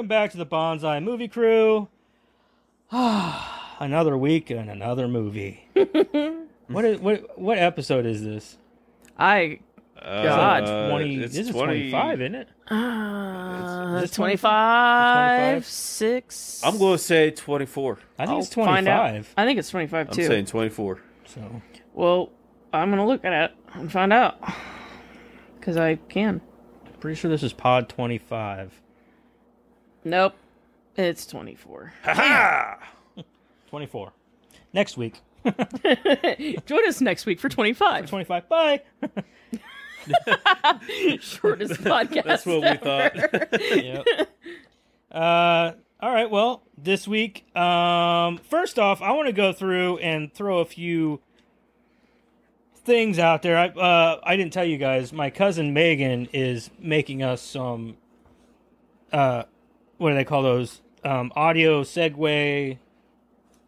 welcome back to the Bonsai Movie Crew. another week and another movie. what is what what episode is this? I Uh, God. Twenty. it's this is 20 twenty five, isn't it? uh, Is this 25, 25? 6. I'm going to say 24. I think I'll it's twenty find out. five. I think it's 25 I'm too. saying 24. So Well, I'm going to look at it and find out. Because I can. pretty sure this is Pod twenty five. Nope. It's 24. Ha ha! Twenty four. Next week. Join us next week for 25. Twenty five. Bye. Shortest podcast. That's what we ever. thought. yep. Uh, all right. Well, this week, um, first off, I want to go through and throw a few things out there. I uh, I didn't tell you guys. My cousin Megan is making us some. Uh, what do they call those? Um, audio segue.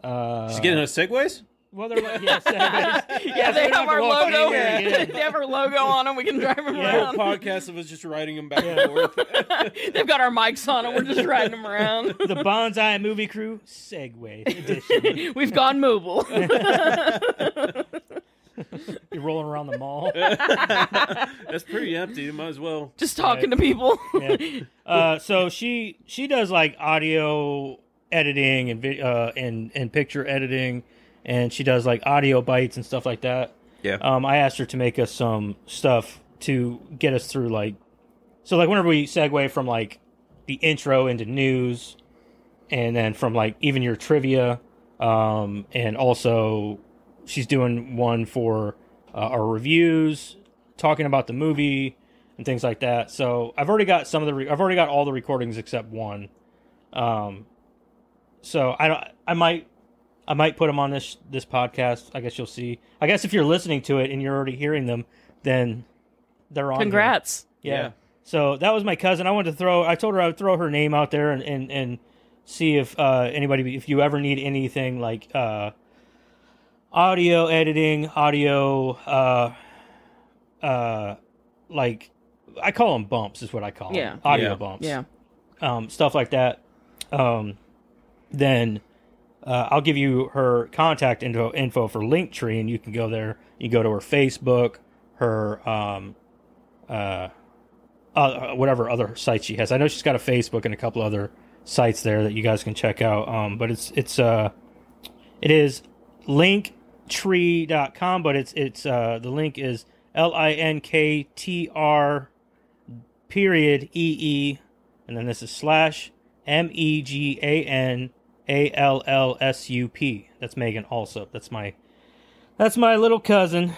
Uh, She's getting us segways? well, they're like yeah, segues. Yeah, they we don't have our logo. anywhere they have our logo on them. We can drive them Yeah. Whole around. podcast of us just riding them back and forth. They've got our mics on and we're just riding them around. the Bonsai Movie Crew Segway Edition. We've gone mobile. You're rolling around the mall. That's pretty empty. You might as well. just talking to people. yeah. Uh, so she she does like audio editing and vi- uh, and and picture editing, and she does like audio bites and stuff like that. Yeah. Um, I asked her to make us some stuff to get us through like, so like whenever we segue from like the intro into news, and then from like even your trivia, um, and also she's doing one for uh, our reviews, talking about the movie and things like that. So I've already got some of the re- I've already got all the recordings except one. Um, so I don't I might I might put them on this this podcast. I guess you'll see. I guess if you're listening to it and you're already hearing them, then they're on. Congrats. Yeah. Yeah. So that was my cousin. I wanted to throw. I told her I would throw her name out there and and, and see if uh, anybody, if you ever need anything like uh, audio editing, audio, uh, uh, like I call them bumps is what I call them. Yeah. Audio Yeah. bumps. Yeah. Um, stuff like that. Um, then uh, I'll give you her contact info, info for Linktree, and you can go there. You go to her Facebook, her um, uh, uh, whatever other sites she has. I know she's got a Facebook and a couple other sites there that you guys can check out. Um, but it's it's uh, it is linktree.com, but it's it's uh, the link is L I N K T R period E E, and then this is slash M E G A N A L L S U P. That's Megan also. That's my that's my little cousin.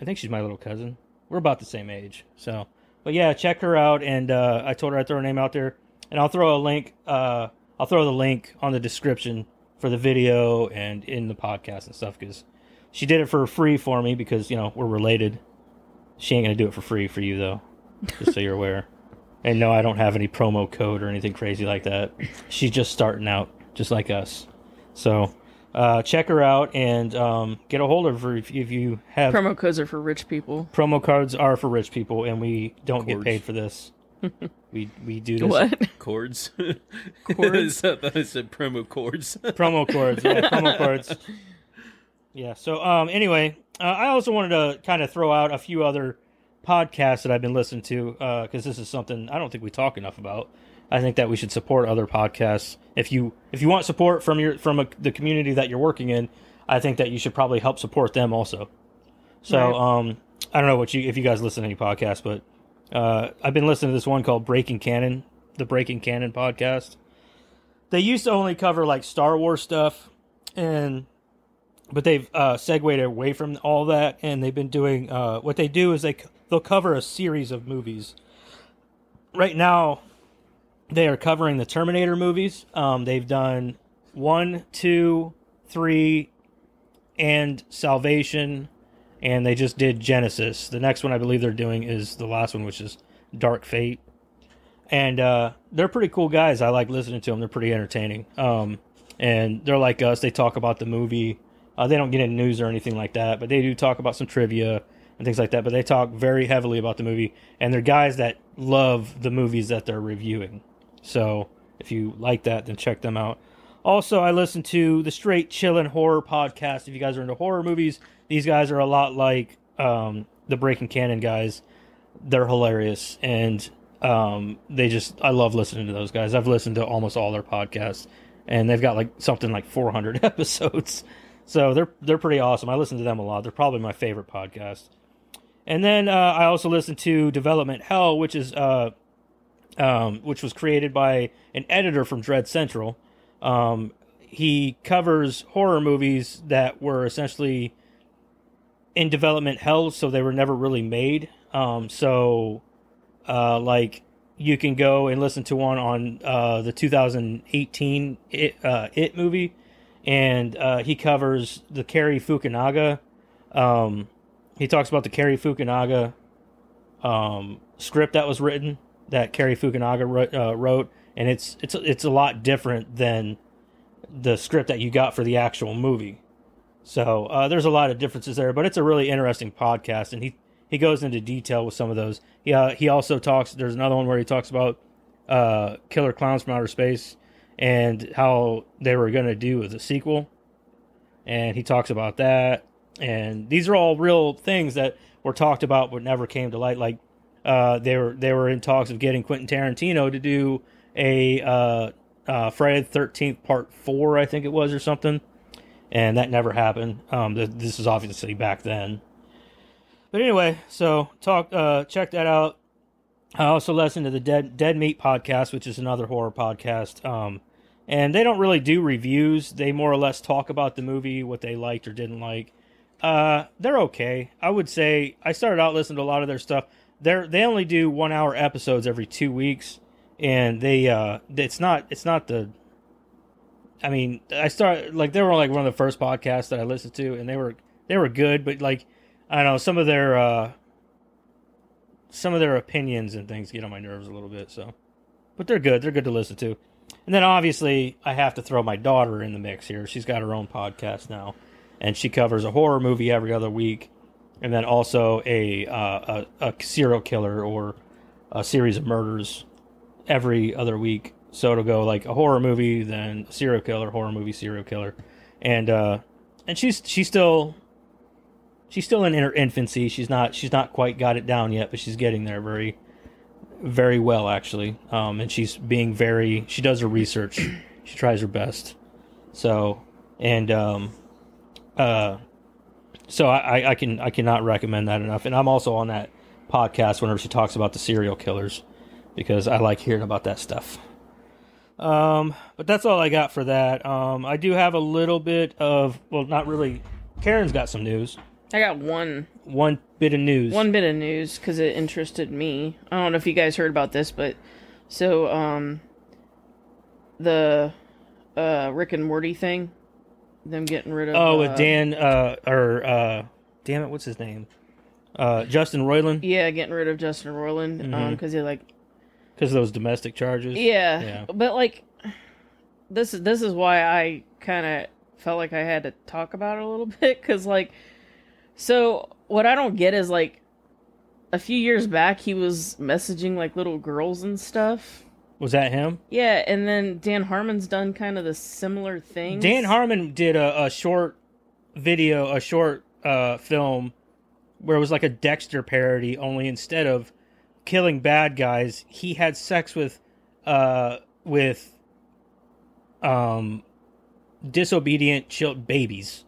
I think she's my little cousin. We're about the same age. So, but yeah, check her out. And uh, I told her I'd throw her name out there, and I'll throw a link. Uh, I'll throw the link on the description for the video and in the podcast and stuff because she did it for free for me because you know we're related. She ain't gonna do it for free for you though, just so you're aware. And no, I don't have any promo code or anything crazy like that. She's just starting out, just like us. So uh, check her out and um, get a hold of her if, if you have Promo codes are for rich people. promo cards are for rich people, and we don't get paid for this. we we do this What? Chords. Chords? I thought I said promo chords. promo cords. Yeah, promo cords. Yeah. So um. Anyway, uh, I also wanted to kind of throw out a few other podcasts that I've been listening to because this is something I don't think we talk enough about. I think that we should support other podcasts. If you if you want support from your from a, the community that you're working in, I think that you should probably help support them also. So Right. um, I don't know what you if you guys listen to any podcasts, but uh, I've been listening to this one called Breaking Canon, the Breaking Canon podcast. They used to only cover like Star Wars stuff, and but they've uh, segued away from all that, and they've been doing uh, what they do is they they'll cover a series of movies. Right now, they are covering the Terminator movies. Um, they've done one, two, three, and Salvation, and they just did Genisys. The next one I believe they're doing is the last one, which is Dark Fate. And uh, they're pretty cool guys. I like listening to them. They're pretty entertaining. Um, and they're like us. They talk about the movie. Uh, they don't get into news or anything like that, but they do talk about some trivia and things like that. But they talk very heavily about the movie, and they're guys that love the movies that they're reviewing. So if you like that, then check them out. Also, I listen to the Straight Chillin' Horror podcast. If you guys are into horror movies, these guys are a lot like um, the Breaking Canon guys. They're hilarious, and um, they just I love listening to those guys. I've listened to almost all their podcasts, and they've got like something like 400 episodes. So they're they're pretty awesome. I listen to them a lot. They're probably my favorite podcast. And then uh, I also listen to Development Hell, which is uh, um, which was created by an editor from Dread Central. Um, he covers horror movies that were essentially in development hell, so they were never really made. Um, so, uh, like, you can go and listen to one on uh, the 2018 It, uh, It movie, and uh, he covers the Cary Fukunaga. Um, he talks about the Cary Fukunaga um, script that was written that Cary Fukunaga wrote, uh, wrote, and it's it's it's a lot different than the script that you got for the actual movie. So uh, there's a lot of differences there, but it's a really interesting podcast, and he he goes into detail with some of those. He uh, he also talks. There's another one where he talks about uh, Killer Clowns from Outer Space and how they were going to do as a sequel, and he talks about that. And these are all real things that were talked about but never came to light. Like uh, they were they were in talks of getting Quentin Tarantino to do a uh, uh, Friday the Thirteenth Part Four, I think it was, or something, and that never happened. Um, th- this is obviously back then. But anyway, so talk uh, check that out. I also listen to the Dead Dead Meat podcast, which is another horror podcast. Um, and they don't really do reviews. They more or less talk about the movie, what they liked or didn't like. Uh, they're okay. I would say I started out listening to a lot of their stuff. They're they only do one hour episodes every two weeks, and they uh, it's not it's not the. I mean, I started like they were like one of the first podcasts that I listened to, and they were they were good, but like I don't know some of their uh, some of their opinions and things get on my nerves a little bit. So, but they're good. They're good to listen to. And then obviously I have to throw my daughter in the mix here. She's got her own podcast now, and she covers a horror movie every other week, and then also a uh, a, a serial killer or a series of murders every other week. So it'll go like a horror movie, then serial killer, horror movie, serial killer, and uh, and she's she's still she's still in her infancy. She's not she's not quite got it down yet, but she's getting there very very well actually. Um, and she's being very she does her research. she tries her best. So and um, uh, so I, I can I cannot recommend that enough. And I'm also on that podcast whenever she talks about the serial killers because I like hearing about that stuff. Um, but that's all I got for that. Um, I do have a little bit of well, not really. Karen's got some news. I got one One bit of news. one bit of news because it interested me. I don't know if you guys heard about this, but so um, the uh Rick and Morty thing, them getting rid of Oh, uh, with Dan uh or uh damn it, what's his name? Uh Justin Roiland Yeah, getting rid of Justin Roiland um Mhm. because he like because of those domestic charges. yeah, Yeah. but like this is this is why I kind of felt like I had to talk about it a little bit because like so what I don't get is like a few years back he was messaging like little girls and stuff. Was that him? Yeah, and then Dan Harmon's done kind of the similar thing. Dan Harmon did a, a short video, a short uh film where it was like a Dexter parody, only instead of killing bad guys, he had sex with uh with um disobedient chil- babies.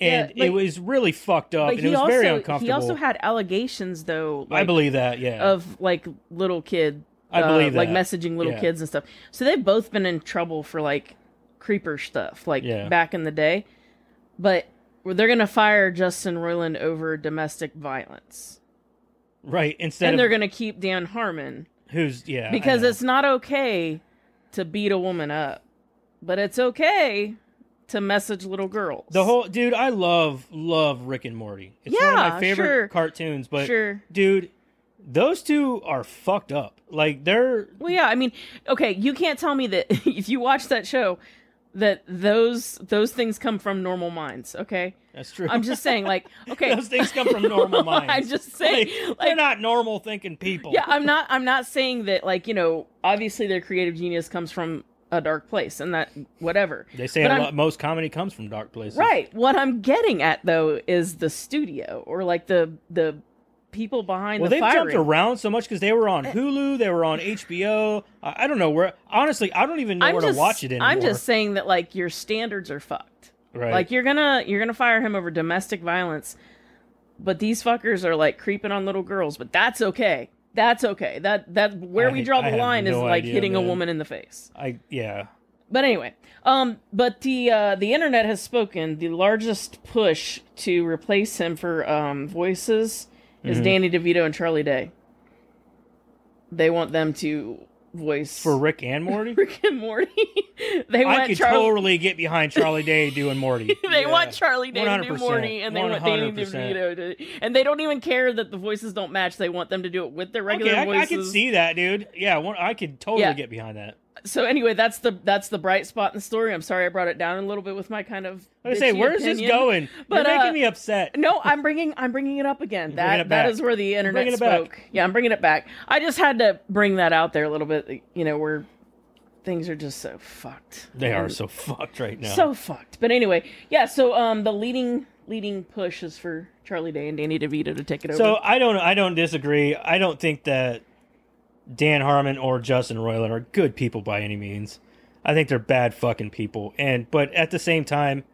And Yeah, it was really fucked up, and it was also very uncomfortable. he also had allegations though. I believe that, yeah. of like little kid. I uh, believe like messaging little Yeah. kids and stuff. So they've both been in trouble for like creeper stuff, like Yeah. back in the day. But they're gonna fire Justin Roiland over domestic violence, right, instead and of they're gonna keep Dan Harmon who's yeah, because it's not okay to beat a woman up, but it's okay to message little girls. The whole dude, I love love Rick and Morty. It's one of my favorite sure. cartoons, but sure. dude, those two are fucked up. Like they're Well, yeah, I mean, okay, you can't tell me that if you watch that show that those those things come from normal minds, okay? That's true. I'm just saying, like, okay, Those things come from normal minds. I'm just saying, Like, they're not normal thinking people. yeah, I'm not. I'm not saying that, like, you know, obviously their creative genius comes from a dark place, and that whatever. They say lot, most comedy comes from dark places. Right. What I'm getting at though is the studio or like the the people behind Well, the they've jumped around so much because they were on eh. Hulu, they were on HBO. I, I don't know where. Honestly, I don't even know I'm where just, to watch it anymore. I'm just saying that like your standards are fucked. right. Like you're gonna you're gonna fire him over domestic violence, but these fuckers are like creeping on little girls. But that's okay. That's okay. That that where I- we draw the line is like idea, hitting a woman in the face. I yeah. But anyway, um, but the uh, the internet has spoken. The largest push to replace him for um, voices Mm-hmm. is Danny DeVito and Charlie Day. They want them to voice For Rick and Morty, Rick and Morty. they I want could Charlie. totally get behind Charlie Day doing Morty. They Yeah. want Charlie Day to do Morty, and they want Danny 100%. DeVito to, and they don't even care that the voices don't match. They want them to do it with their regular Okay, I, I could see that, dude. Yeah, one, I could totally Yeah. get behind that. So anyway, that's the that's the bright spot in the story. I'm sorry I brought it down a little bit with my kind of. I say, where's this going? But, You're making uh, me upset. No, I'm bringing I'm bringing it up again. That back. is where the internet it back. spoke. Yeah, I'm bringing it back. I just had to bring that out there a little bit. You know where things are just so fucked. They are so fucked right now. so fucked. But anyway, yeah. So um, the leading leading push is for Charlie Day and Danny DeVito to take it over. So I don't I don't disagree. I don't think that Dan Harmon or Justin Roiland are good people by any means. I think they're bad fucking people. And but at the same time,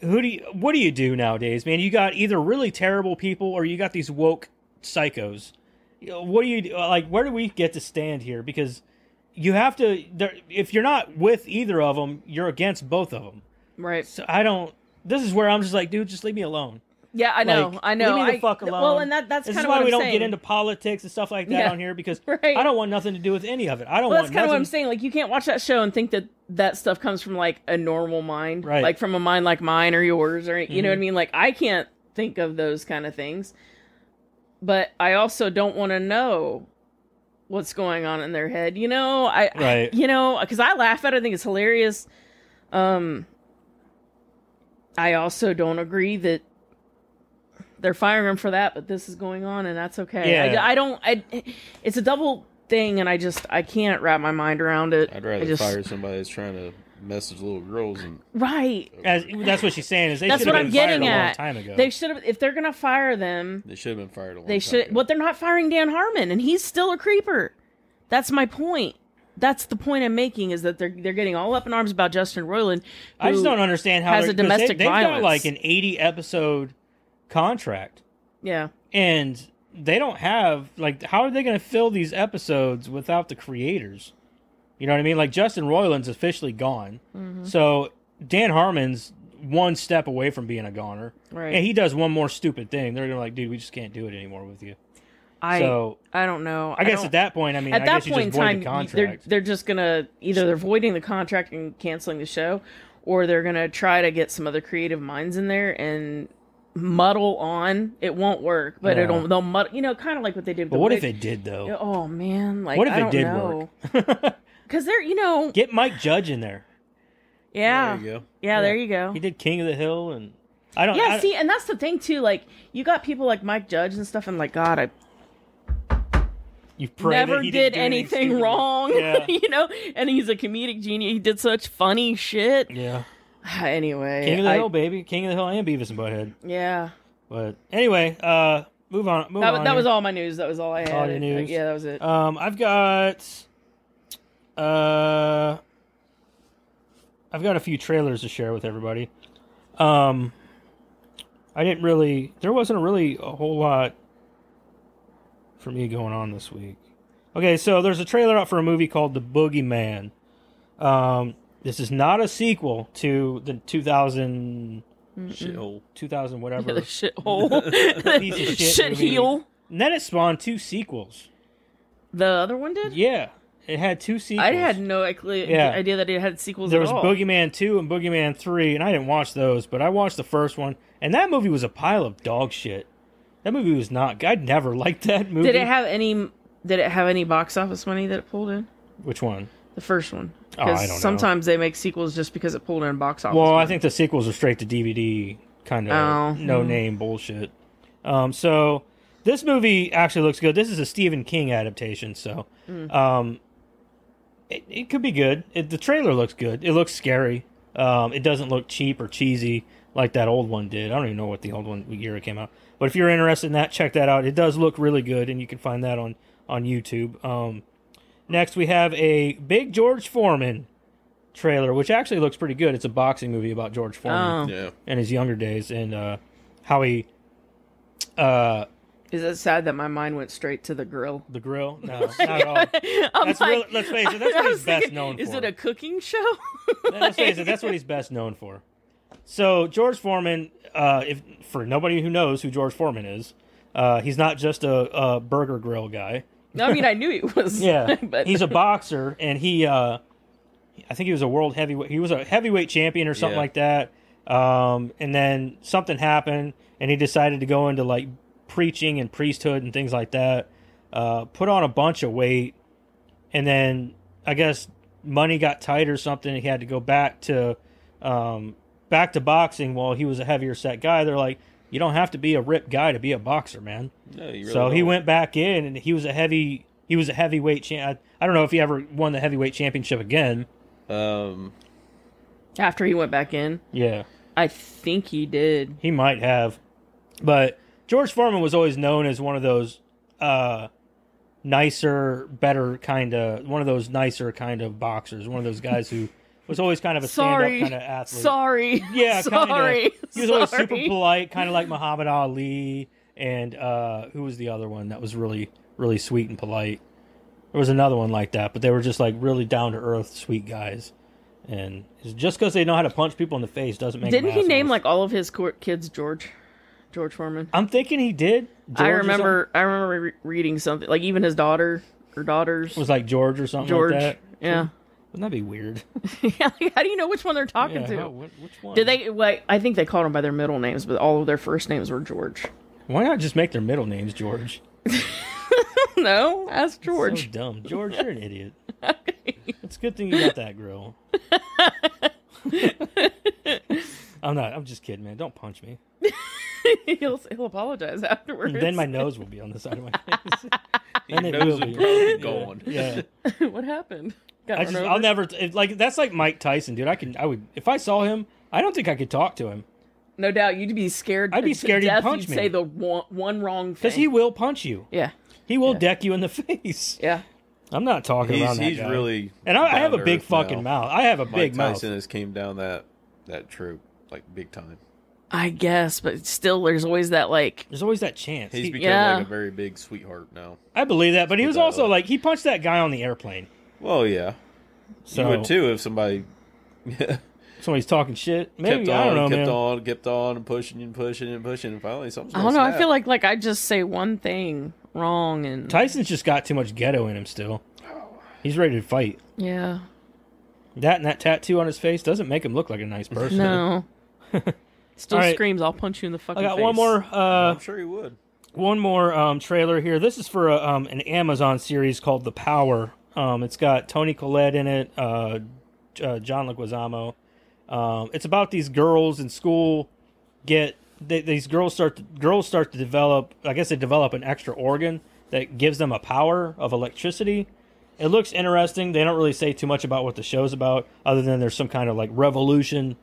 who do you what do you do nowadays, man? You got either really terrible people or you got these woke psychos. What do you like where do we get to stand here because you have to there, if you're not with either of them, you're against both of them. right. So I don't this is where I'm just like, dude, just leave me alone. Yeah, I know. Like, I know. Leave me the I- fuck alone. Well, and that that's this kind is of why we I'm don't saying. get into politics and stuff like that Yeah. on here because Right. I don't want nothing to do with any of it. I don't Well, want that's kind of what I'm saying. Like, you can't watch that show and think that that stuff comes from like a normal mind, Right. Like from a mind like mine or yours, or you know what I Mhm. mean. Like, I can't think of those kind of things, but I also don't want to know what's going on in their head. You know, I, Right. you know, because I laugh at it. I think it's hilarious. Um, I also don't agree that they're firing him for that, but this is going on, and that's okay. Yeah. I, I don't. I. It's a double thing, and I just I can't wrap my mind around it. I'd rather I just, fire somebody that's trying to message little girls and Right. As, that's what she's saying is they That's should have what been I'm fired getting a long time ago. They should have. If they're gonna fire them, they should have been fired a long they should. ago. But they're not firing Dan Harmon, and he's still a creeper. That's my point. That's the point I'm making is that they're they're getting all up in arms about Justin Roiland. I just don't understand how has they're- a 'cause domestic they, they've got like an 80 episode contract Yeah. and they don't have like how are they going to fill these episodes without the creators? You know what I mean? Like Justin Roiland's officially gone, Mm-hmm. so Dan Harmon's one step away from being a goner. Right. And he does one more stupid thing. They're gonna like, dude, we just can't do it anymore with you. I so I don't know. I guess at that point, I mean, at I that guess point in time, the they're they're just gonna either they're voiding the contract and canceling the show, or they're gonna try to get some other creative minds in there and muddle on. It won't work, but Yeah. it'll they'll muddle. You know, kind of like what they did. With but the what if Wig- it did though? Oh man, like what if I it don't did know. work? Because they're you know Get Mike Judge in there. yeah There you go. yeah there you go. He did King of the Hill, and I don't. Yeah, I, see, and that's the thing too. Like, you got people like Mike Judge and stuff, and like, God, I you pray never he did didn't anything anything wrong. Yeah. you know, and he's a comedic genius. He did such funny shit. Yeah, Anyway, King of the I- Hill, baby, King of the Hill, and Beavis and Butthead. Yeah, But anyway, uh, move on. Move that, on that was all my news. That was all I had. All your news? Yeah, that was it. Um, I've got, uh, I've got a few trailers to share with everybody. Um, I didn't really. There wasn't really a whole lot for me going on this week. Okay, so there's a trailer out for a movie called The Boogeyman. Um, this is not a sequel to the 2000, Shithole. 2000 whatever. the shithole, Piece of shit shit heel. and then it spawned two sequels. The other one did. Yeah, it had two sequels. I had no idea Yeah. idea that it had sequels. There was all. Boogeyman 2 and Boogeyman 3, and I didn't watch those, but I watched the first one, and that movie was a pile of dog shit. That movie was not. I'd never liked that movie. Did it have any? Did it have any box office money that it pulled in? Which one? The first one. Oh, Because know. sometimes they make sequels just because it pulled in box office. Well, I think the sequels are straight to DVD kind of Oh, no hmm. name bullshit. Um, so this movie actually looks good. This is a Stephen King adaptation, so Mm. um, it, it could be good. It, the trailer looks good. It looks scary. Um, it doesn't look cheap or cheesy like that old one did. I don't even know what the old one year it came out. But if you're interested in that, check that out. It does look really good, and you can find that on on YouTube. Um, next, we have a big George Foreman trailer, which actually looks pretty good. It's a boxing movie about George Foreman Oh. Yeah. in his younger days and uh, how he uh, Is it sad that my mind went straight to the grill? the grill. No, not at all. That's like, real- let's face it, that's what he's was best thinking, known Is for. it a cooking show? Let's face it, that's what he's best known for. So George Foreman, uh, if for nobody who knows who George Foreman is, uh, he's not just a, a burger grill guy. No, I mean, I knew he was. Yeah, but he's a boxer, and he, uh, I think he was a world heavyweight. He was a heavyweight champion or something Yeah. like that. Um, and then something happened, and he decided to go into like preaching and priesthood and things like that. Uh, put on a bunch of weight, and then I guess money got tight or something. He had to go back to, um, back to boxing. While he was a heavier set guy, they're like, you don't have to be a ripped guy to be a boxer, man No, you really so he don't. went back in, and he was a heavy. He was a heavyweight champ. I, I don't know if he ever won the heavyweight championship again. Um, After he went back in, Yeah, I think he did. he might have, but George Foreman was always known as one of those uh, nicer, better kind of one of those nicer kind of boxers. One of those guys who was always kind of a Sorry. stand-up kind of athlete. Sorry. Yeah, sorry. kind of. He was always super polite, kind of like Muhammad Ali, and uh, who was the other one that was really, really sweet and polite? There was another one like that, but they were just like really down to earth, sweet guys. And just because they know how to punch people in the face doesn't make. Didn't he name like all of his court kids George? George Foreman. I'm thinking he did. George I remember. I remember re- reading something like even his daughter or daughters. it was like George or something George. like that. Yeah. Wouldn't that be weird? yeah. like, How do you know which one they're talking Yeah, to? how- which which one? Did they? Like, I think they called them by their middle names, but all of their first names were George. Why not just make their middle names George? no, ask So George. dumb. George, you're an idiot. It's a good thing you got that grill. I'm not. I'm just kidding, man. Don't punch me. he'll he'll apologize afterwards. then my nose will be on the side of my face. Your and it nose will be. gone. be going. Yeah. what happened? Got I run just. over? I'll never. It, like that's like Mike Tyson, dude. I can. I would. If I saw him, I don't think I could talk to him No doubt, you'd be scared. I'd be scared he'd punch you'd me. Say the one, one wrong thing. because he will punch you. Yeah, He will Yeah. deck you in the face. yeah. I'm not talking He's, around that he's guy. really. And I, I have a big fucking now. mouth. I have a Mike big mouth. Tyson has came down that that troop like big time. I guess, but still, there's always that like. There's always that chance. He's He- become yeah. like a very big sweetheart now. I believe that, but he was also like he punched that guy on the airplane. Well, yeah, So you would too if somebody kept somebody's talking shit. Maybe on, I don't know, kept man. on, kept on, and pushing and pushing and pushing, and finally something. I don't know. I feel like like I just say one thing wrong and Tyson's just got too much ghetto in him still. He's ready to fight. yeah. That and that tattoo on his face doesn't make him look like a nice person. No. Still All right. screams, "I'll punch you in the fucking I got face." one more. Uh, I'm sure he would. one more um, trailer here. This is for a, um, an Amazon series called The Power. Um, it's got Toni Collette in it, uh, uh, John Leguizamo. Um, it's about these girls in school get they, these girls start to, girls start to develop. I guess they develop an extra organ that gives them a power of electricity. It looks interesting. They don't really say too much about what the show's about, other than there's some kind of like revolution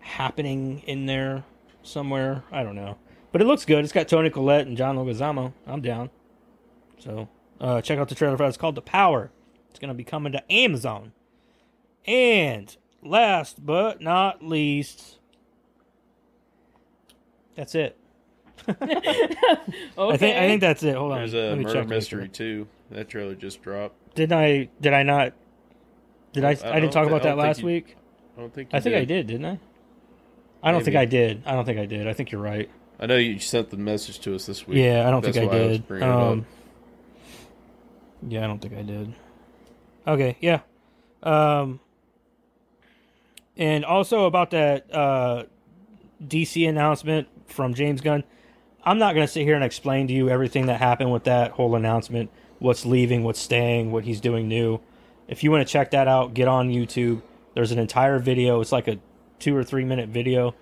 happening in there somewhere. I don't know. But it looks good. It's got Toni Collette and John Leguizamo. I'm down. So uh, check out the trailer for that. It's called The Power. It's going to be coming to Amazon. And last but not least, that's it. Okay. I think I think that's it. Hold on. There's a murder check mystery mystery. too. That trailer just dropped. Didn't I? Did I not? Did I? I, I didn't talk thi- about that last you- week. I don't think. I you think I did, didn't I? I don't think I did. I don't think I did. I think you're right. I know you sent the message to us this week. Yeah, I don't That's think I why was did. bringing it um, yeah, I don't think I did. Okay, yeah. Um, and also about that uh, DC announcement from James Gunn. I'm not going to sit here and explain to you everything that happened with that whole announcement. What's leaving, what's staying, what he's doing new. If you want to check that out, get on YouTube. There's an entire video. It's like a two or three minute video.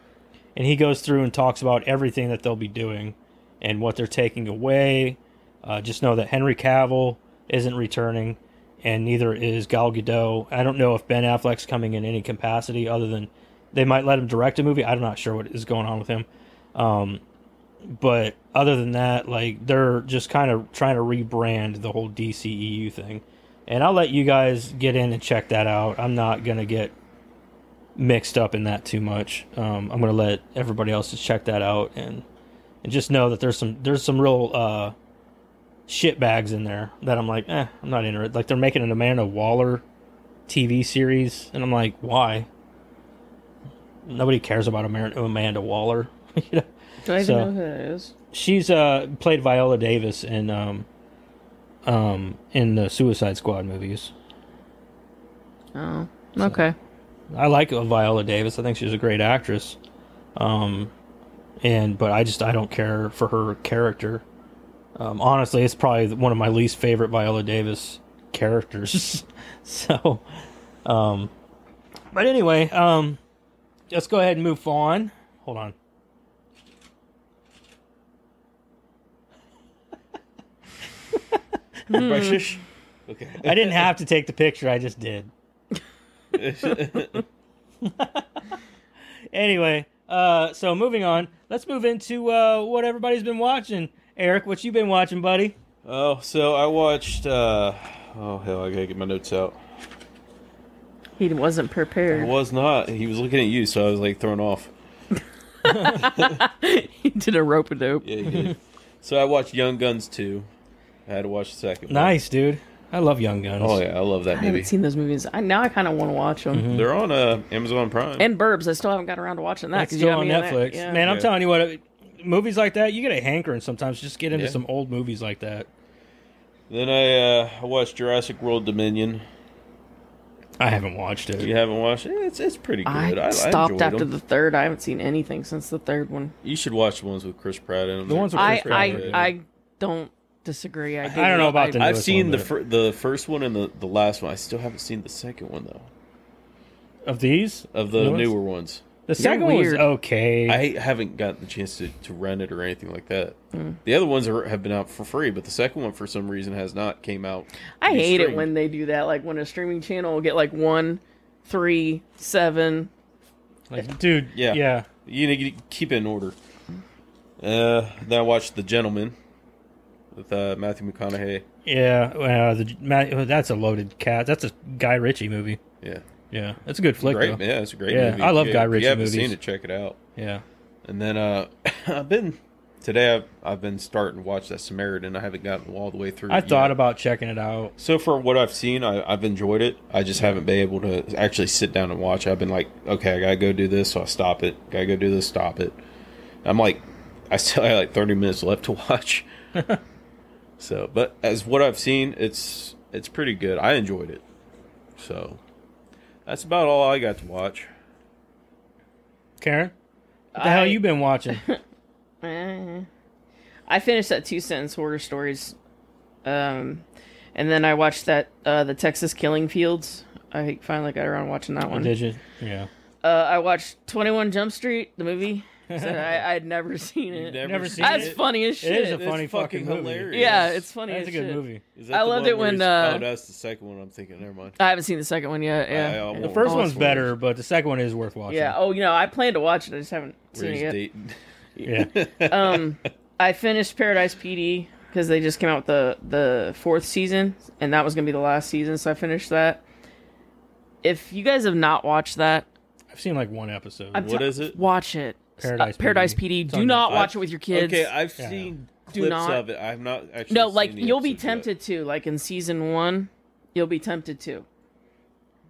and he goes through and talks about everything that they'll be doing and what they're taking away. Uh, just know that Henry Cavill isn't returning, and neither is Gal Gadot. I don't know if Ben Affleck's coming in any capacity other than they might let him direct a movie. I'm not sure what is going on with him. Um, but other than that, like they're just kind of trying to rebrand the whole DCEU thing. And I'll let you guys get in and check that out. I'm not gonna get mixed up in that too much. Um, I'm gonna let everybody else just check that out and and just know that there's some there's some real uh, shit bags in there that I'm like, eh, I'm not interested. Like they're making an Amanda Waller TV series, and I'm like, why? Nobody cares about Amanda, Amanda Waller. you know? Do I even So- know who that is? She's uh played Viola Davis in um um in the Suicide Squad movies. Oh, okay. I like Viola Davis. I think she's a great actress. Um and but I just I don't care for her character. Um honestly, it's probably one of my least favorite Viola Davis characters. so um but anyway, um let's go ahead and move on. Hold on. Okay. I didn't have to take the picture, I just did. Anyway, uh, so moving on, let's move into uh, what everybody's been watching. Eric, what you been watching, buddy? oh, so I watched. uh Oh hell, I gotta get my notes out. He wasn't I prepared. was not. He was looking at you, so I was like thrown off. he did a rope a dope. Yeah, he did. so I watched Young Guns 2. I had to watch the second one. Nice, dude. I love Young Guns. Oh yeah, I love that I movie. haven't seen those movies. I now I kind of want to watch them. Mm-hmm. They're on uh, Amazon Prime. And Burbs, I still haven't got around to watching that That's because still you got on me that. Netflix. Yeah. Man, I'm Yeah. telling you what, movies like that, you get a hankering sometimes. Just get into Yeah. some old movies like that. then I uh, watched Jurassic World Dominion. I haven't watched it. You haven't watched it? It's it's pretty good. I, I, stopped I after them. the third. I haven't seen anything since the third one. You should watch the ones with Chris Pratt in them. The ones with I Chris I, Pratt, yeah. I don't disagree. I, I don't know about the I've seen one, the fir- the first one and the, the last one. I still haven't seen the second one though. Of these? Of the New ones? newer ones, The second one was weird. okay. I haven't gotten the chance to, to rent it or anything like that. Hmm. The other ones are, have been out for free, but the second one for some reason has not came out. I to be hate it streamed. when they do that. Like when a streaming channel will get like one, three, seven. like, dude, Yeah. yeah. you need to keep it in order. Uh, then I watched The Gentleman with uh, Matthew McConaughey. Yeah, uh, the, Matt, that's a loaded cat. That's a Guy Ritchie movie. Yeah, Yeah, it's a good flick. great. though. Yeah, it's a great Yeah, movie. I love If you- Guy if Ritchie you haven't movies. seen it, check it out. Yeah, And then uh, I've been today. I've, I've been starting to watch that Samaritan. I haven't gotten all the way through. I thought yet. about checking it out. So for what I've seen, I, I've enjoyed it. I just haven't been able to actually sit down and watch. I've been like, okay, I gotta go do this, so I stop it. Gotta go do this, stop it. I'm like, I still have like 30 minutes left to watch. so, but as what I've seen, it's it's pretty good. I enjoyed it. So that's about all I got to watch. Karen, what the hell you been watching? I finished that two sentence horror stories, um, and then I watched that uh, the Texas Killing Fields. I finally got around watching that one. Did you? Yeah. Uh, I watched Twenty One Jump Street, the movie. So I I'd never seen it. You've Never seen That's it? funny as shit. It is a It's funny fucking fucking movie. hilarious. yeah, it's funny That's as a good shit. movie. Is that I the loved one it where when, he's- uh, oh, that's the second one. I'm thinking. Never mind. I haven't seen the second one yet. Yeah, I- I Yeah. The won't first watch one's it. better, but the second one is worth watching. Yeah. Oh, you know, I plan to watch it. I just haven't Where seen he's it yet. dating. Yeah. um, I finished Paradise PD because they just came out with the the fourth season, and that was gonna be the last season. So I finished that. If you guys have not watched that, I've seen like one episode. I'm What t- is it? Watch it. Paradise Uh, Paradise PD. PD. Do not Netflix. watch it with your kids. Okay, I've Yeah. seen Do clips not- of it. I've not actually. no, seen like the you'll be episodes yet. tempted to, like in season one, you'll be tempted to,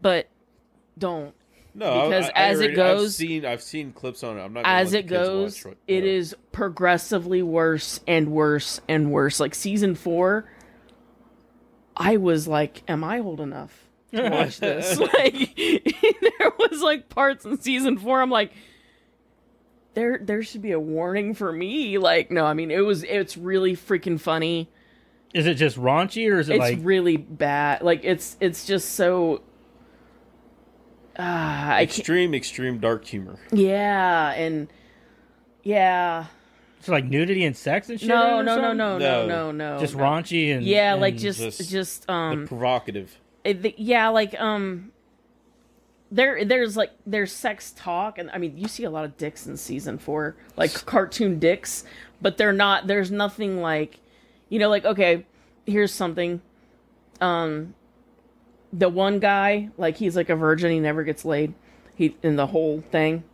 but don't. No, because I, I as it already- I've goes- seen I've seen clips on it. I'm not gonna As it goes, watch what- it no. is progressively worse and worse and worse. Like season four, I was like, "Am I old enough to watch this?" like there was like parts in season four. I'm like, there there should be a warning for me. Like, no, I mean it was it's really freaking funny. Is it just raunchy or is it It's like really bad. Like it's it's just so. Ah, I extreme, extreme dark humor. yeah, and Yeah. It's like nudity and sex and shit. No, no, no, no, No. no, no, no. Just no. raunchy and Yeah, and like just, just just, the um, provocative. it- the- yeah, like um, there, there's like there's sex talk, and I mean, you see a lot of dicks in season four, like cartoon dicks, but they're not. There's nothing like, you know, like okay, here's something. Um, the one guy, like he's like a virgin, he never gets laid. He in the whole thing.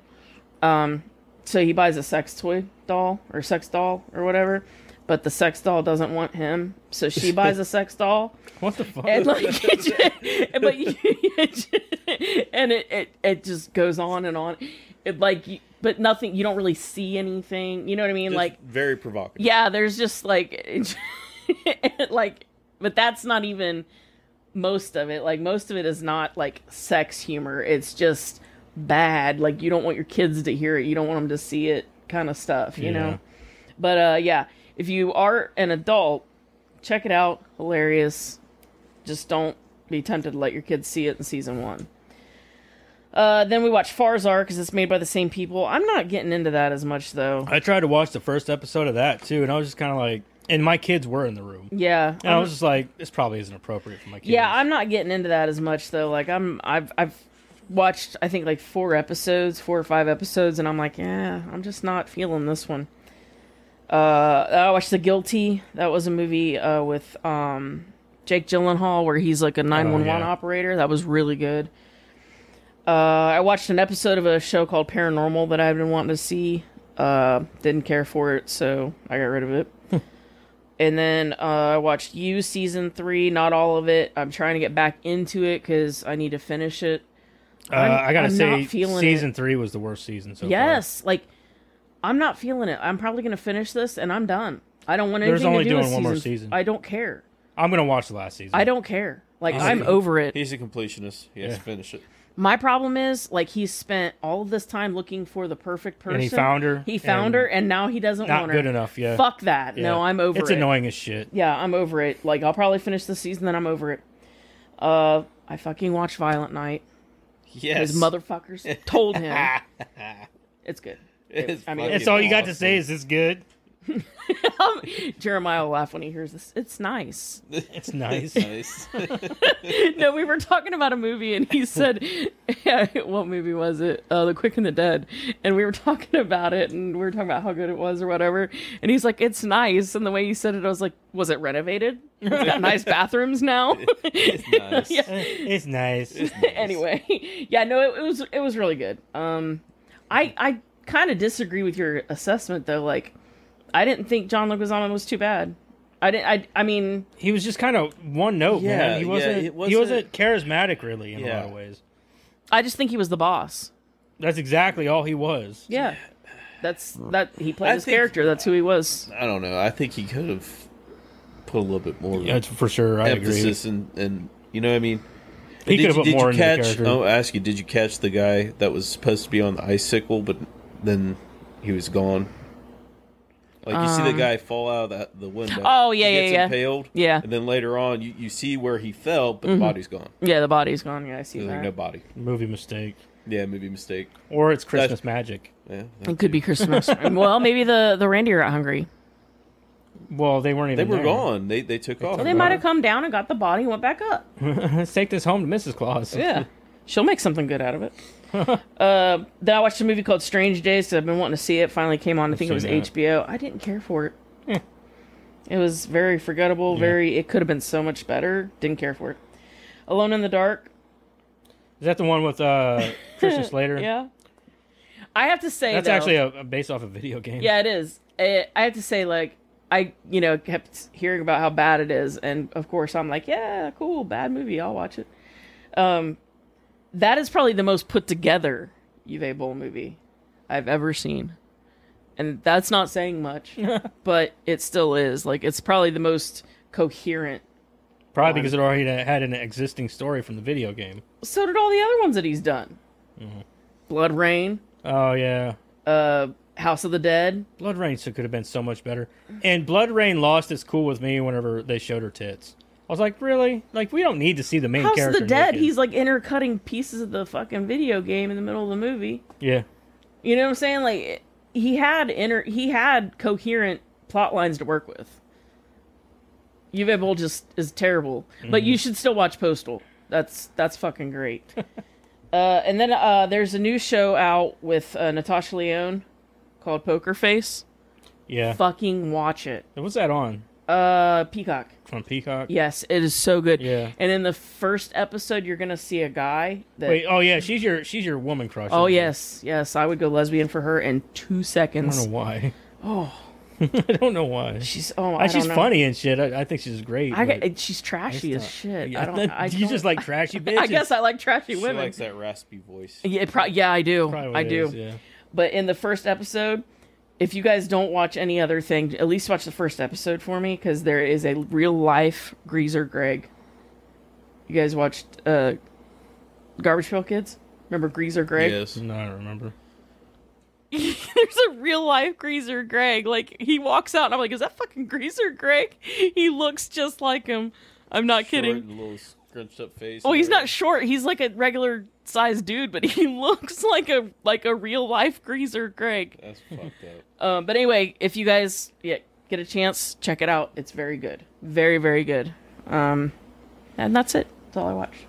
Um, so he buys a sex toy doll or sex doll or whatever, but the sex doll doesn't want him, so she buys a sex doll. What the fuck? and like it just, but you, it just- and it, it it just goes on and on. It like you- but nothing you don't really see anything you know what i mean? Just like very provocative. yeah there's just like it, like but that's not even most of it. Like most of it is not like sex humor. It's just bad. Like you don't want your kids to hear it. You don't want them to see it kind of stuff you Yeah. know? But uh yeah if you are an adult check it out hilarious just don't be tempted to let your kids see it in season one uh, then we watch Farzar because it's made by the same people. I'm not getting into that as much though. I tried to watch the first episode of that too, and I was just kind of like, and my kids were in the room, Yeah, and I I'm- was just like, this probably isn't appropriate for my kids. Yeah, I'm not getting into that as much though. Like I'm I've I've watched I think like four episodes, four or five episodes and I'm like, yeah, I'm just not feeling this one. Uh I watched The Guilty. That was a movie uh with um Jake Gyllenhaal where he's like a 911 yeah. operator. That was really good. Uh I watched an episode of a show called Paranormal that I've been wanting to see. Uh didn't care for it, so I got rid of it. And then uh, I watched You season three, not all of it. I'm trying to get back into it because I need to finish it. Uh, I'm- gotta I'm say, season three was the worst season so far. yes, like I'm not feeling it. I'm probably gonna finish this and I'm done. I don't want They're anything only to do with doing one more season- season. I don't care. I'm gonna watch the last season. I don't care. Like He's I'm a- over it. He's a completionist. He has Yeah. to finish it. My problem is like he's spent all of this time looking for the perfect person. And he found her, He found and her, and now he doesn't Not want her. good enough. Yeah. Fuck that. Yeah. No, I'm over it. It's annoying as shit. Yeah, I'm over it. Like I'll probably finish the season, then I'm over it. Uh, I fucking watched Violent Night. Yes. His motherfuckers told him it's good. It's I mean, fucking It's all you got to say. Is this good? Jeremiah will laugh when he hears this. It's nice. It's nice. nice. no, we were talking about a movie, and he said, yeah, "What movie was it? Uh, the Quick and the Dead." And we were talking about it, and we were talking about how good it was or whatever. And he's like, "It's nice." And the way he said it, I was like, "Was it renovated? It's got nice bathrooms now." it's nice. Yeah. it's nice. anyway, yeah, no, it, it was it was really good. Um, I I kind of disagree with your assessment though. Like, I didn't think John Leguizamo was too bad. I didn't. I I mean, he was just kind of one note, Yeah, man. He wasn't, it He wasn't- wasn't charismatic, really, in a lot of ways. I just think he was the boss. That's exactly all he was. Yeah, that's that he played I his think- character. That's who he was. I don't know. I think he could have put a little bit more Yeah, for sure. I emphasis and and you know what I mean. He Did could have you- put did more you into the catch, character. I'll ask you. Did you catch the guy that was supposed to be on the icicle, but then he was gone? Like you see the guy fall out of the, the window. Um, Oh, yeah, he yeah, gets yeah. impaled. Yeah. and then later on, you, you see where he fell, but the body's gone. Yeah, the body's gone. Yeah, I see There's that. like no body. Movie mistake, Yeah, movie mistake. or it's Christmas magic. Yeah, It could be Christmas. well, maybe the the reindeer got hungry. Well, they weren't even They even. were there. gone. They they took off. Well, they might have come down and got the body and went back up. Let's take this home to Mrs. Claus. Yeah. She'll make something good out of it. uh, then I watched a movie called Strange Days because I've been wanting to see it. Finally came on. I think it was that. HBO. I didn't care for it. It was very forgettable. Very. It could have been so much better. Didn't care for it. Alone in the Dark. Is that the one with uh, Christian Slater? Yeah. I have to say That's though- actually a, a based off a video game. Yeah, it is. Eh, I have to say, like, I you know kept hearing about how bad it is, and of course I'm like, yeah, cool, bad movie, I'll watch it. Um, that is probably the most put together Uwe Boll movie I've ever seen, and that's not saying much, but it still is. Like, it's probably the most coherent. Probably because it already had an existing story from the video game. So did all the other ones that he's done. BloodRayne, Oh yeah, uh, House of the Dead. BloodRayne could have been so much better. And BloodRayne lost its cool with me whenever they showed her tits. I was like, really? Like we don't need to see the main House of the Dead. naked. He's like intercutting pieces of the fucking video game in the middle of the movie. yeah. You know what I'm saying? Like, he had inner he had coherent plot lines to work with. Uwe just is terrible, but you should still watch Postal. That's that's fucking great. uh, and then uh, there's a new show out with uh, Natasha Lyonne called Poker Face. Yeah. Fucking watch it. What's that on? Uh, Peacock. From Peacock? Yes, it is so good. Yeah. And in the first episode, you're gonna see a guy that. Wait, oh yeah, she's your she's your woman crush. oh isn't yes, yes, I would go lesbian for her in two seconds. I don't know why. Oh, I don't know why. she's oh, I she's don't know. funny and shit. I, I think she's great. I she's trashy as shit. I don't. Yeah, I you don't- just like trashy bitches. I guess I like trashy She women. likes that raspy voice. Yeah, pro- yeah, I do. Probably what I it do. is, yeah. But in the first episode, if you guys don't watch any other thing, at least watch the first episode for me because there is a real life Greaser Greg. You guys watched uh, Garbage Pail Kids? Remember Greaser Greg? Yes. No, I remember. There's a real life Greaser Greg. Like he walks out, and I'm like, "Is that fucking Greaser Greg?" He looks just like him. I'm not Short, kidding. Little scrunched up face. Oh, he's not short. He's like a regular sized dude, but he looks like a like a real life Greaser Greg. That's fucked up. Um, but anyway, if you guys yeah, get a chance, check it out. It's very good, very very good. Um, and that's it. That's all I watched.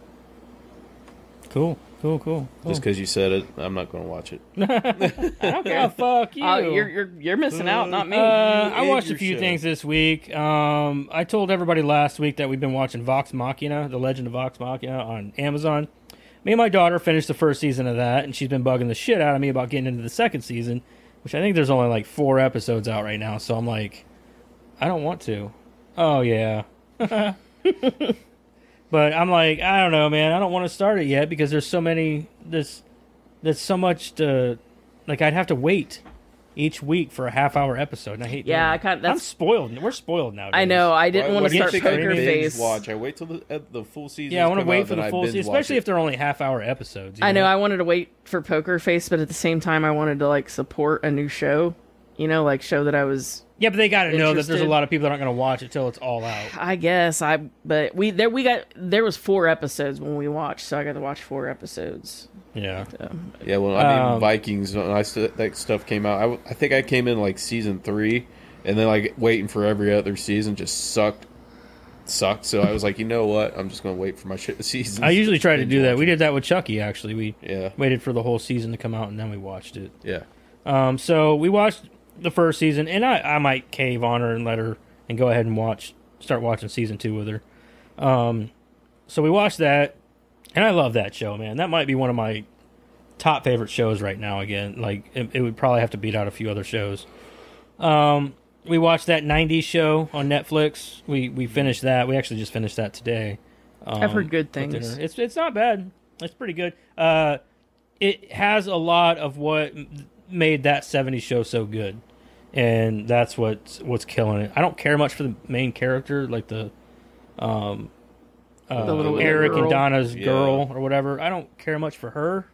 Cool, cool, cool. cool. Just because you said it, I'm not going to watch it. I don't Yeah, fuck you. Oh, you're you're you're missing out, not me. Uh, I watched a few show. things this week. Um, I told everybody last week that we've been watching Vox Machina, The Legend of Vox Machina on Amazon. Me and my daughter finished the first season of that, and she's been bugging the shit out of me about getting into the second season, which I think there's only like four episodes out right now. So I'm like, I don't want to. Oh yeah. but I'm like, I don't know, man. I don't want to start it yet because there's so many. There's there's so much to. Like I'd have to wait each week for a half hour episode. And I hate. Yeah, doing I that. kinda- I'm spoiled. We're spoiled now. I know. I didn't Why- want to start Poker binge Face. Watch. I wait till the, uh, the full season. Yeah, I want to wait for the full season, especially it. if they're only half hour episodes. you I know I wanted to wait for Poker Face, but at the same time, I wanted to like support a new show. You know, like show that I was. Yeah, but they got to know that there's a lot of people that aren't going to watch it till it's all out. I guess I, but we there we got there was four episodes when we watched, so I got to watch four episodes. Yeah. Yeah, well, I mean, Um, Vikings. When I st- that stuff came out, I think I came in like season three, and then like waiting for every other season just sucked, sucked. So I was like, you know what? I'm just gonna wait for my shit season. I usually try to do that. We did that with Chucky. Actually, we Yeah, waited for the whole season to come out and then we watched it. yeah. Um, so we watched the first season, and I, I might cave on her and let her and go ahead and watch, start watching season two with her. Um, so we watched that, and I love that show, man. That might be one of my top favorite shows right now. Again, like it, it would probably have to beat out a few other shows. Um, we watched that '90s show on Netflix. We we finished that. We actually just finished that today. Um, I've heard good things. It's it's not bad. It's pretty good. Uh, it has a lot of what made that '70s show so good, and that's what's what's killing it. I don't care much for the main character, like the, um, uh, The little Eric girl. and Donna's Yeah. girl or whatever. I don't care much for her.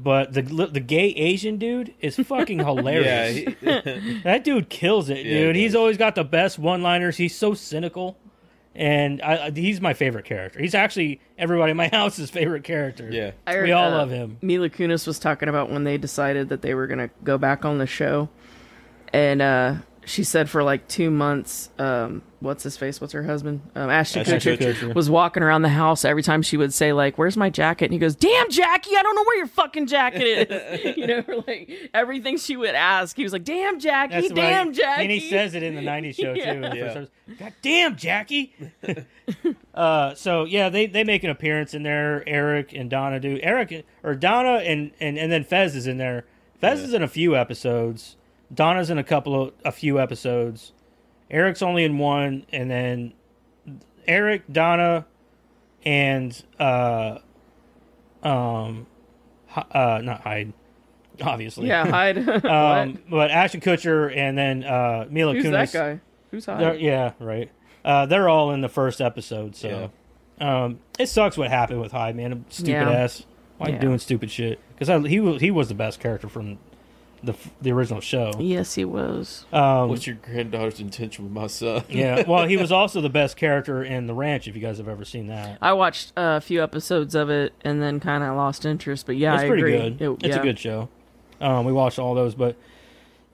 But the the gay Asian dude is fucking hilarious. Yeah, he- That dude kills it, Yeah, he dude. he's always got the best one-liners. He's so cynical, and I, I- he's my favorite character. He's actually everybody in my house's favorite character. yeah. I heard, we all uh, love him. Mila Kunis was talking about when they decided that they were gonna go back on the show, and uh, she said for like two months, um, what's his face? What's her husband? Um, Ashton Ashton Kutcher Kutcher. was walking around the house every time she would say like, "Where's my jacket?" And he goes, "Damn, Jackie, I don't know where your fucking jacket is." you know, like everything she would ask, he was like, "Damn, Jackie, That's damn, right. Jackie." And he says it in the '90s show too. Yeah. first. God damn, Jackie. uh, so yeah, they they make an appearance in there. Eric and Donna do. Eric or Donna and and and then Fez is in there. Fez Yeah. is in a few episodes. Donna's in a couple of a few episodes. Eric's only in one, and then Eric, Donna, and uh, um, uh, not Hyde, obviously. yeah, Hyde. Um, but Ashton Kutcher and then uh, Mila Who's Kunis. that guy? Who's they're- Hyde? Yeah, right. Uh, they're all in the first episode, so um, it sucks what happened with Hyde, man. Stupid Yeah. ass. Why you Yeah. doing stupid shit? Because he was he was the best character from the the original show. Yes, he was. Um, What's your granddaughter's intention with my son? yeah, well, he was also the best character in The Ranch. If you guys have ever seen that, I watched uh, a few episodes of it and then kind of lost interest. But yeah, it's I pretty agree. good. It- it's yeah. a good show. Um, we watched all those, but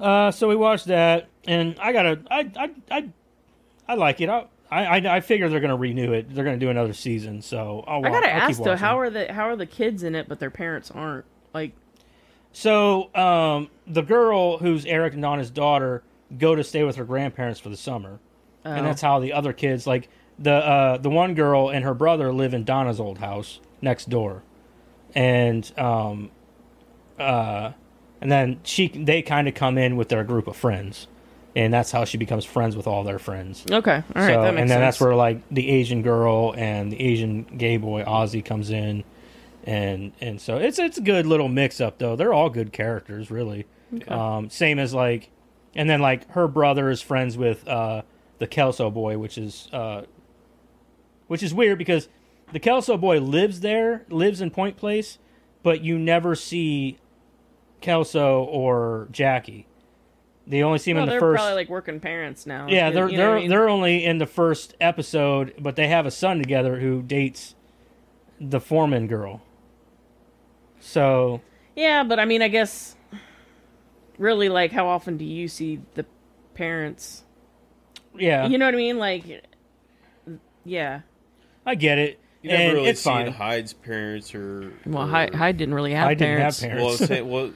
Uh, so we watched that, and I gotta, I, I, I, I like it. I, I, I figure they're gonna renew it. They're gonna do another season. So I'll, I gotta I'll ask though, how are the how are the kids in it, but their parents aren't? Like, So um, the girl who's Eric and Donna's daughter go to stay with her grandparents for the summer, and oh. that's how the other kids like the uh, the one girl and her brother live in Donna's old house next door, and um, uh, and then she they kind of come in with their group of friends, and that's how she becomes friends with all their friends. okay, all right, so, that makes and then sense. that's where like the Asian girl and the Asian gay boy Ozzy comes in, and and so it's it's a good little mix up though. They're all good characters, really. Um, same as like, and then like her brother is friends with uh, the Kelso boy, which is uh, which is weird because the Kelso boy lives there, lives in Point Place, but you never see Kelso or Jackie. They only see him well, in the they're first. probably like working parents now. Yeah, they're know they're I mean? they're only in the first episode, but they have a son together who dates the Forman girl. So Yeah, but I mean, I guess really, like, how often do you see the parents? yeah, You know what I mean? Like, yeah. I get it, You never and really it's seen fine. Hyde's parents or. Well, or, Hyde, Hyde didn't really have I didn't parents. have Well, parents. was saying, well,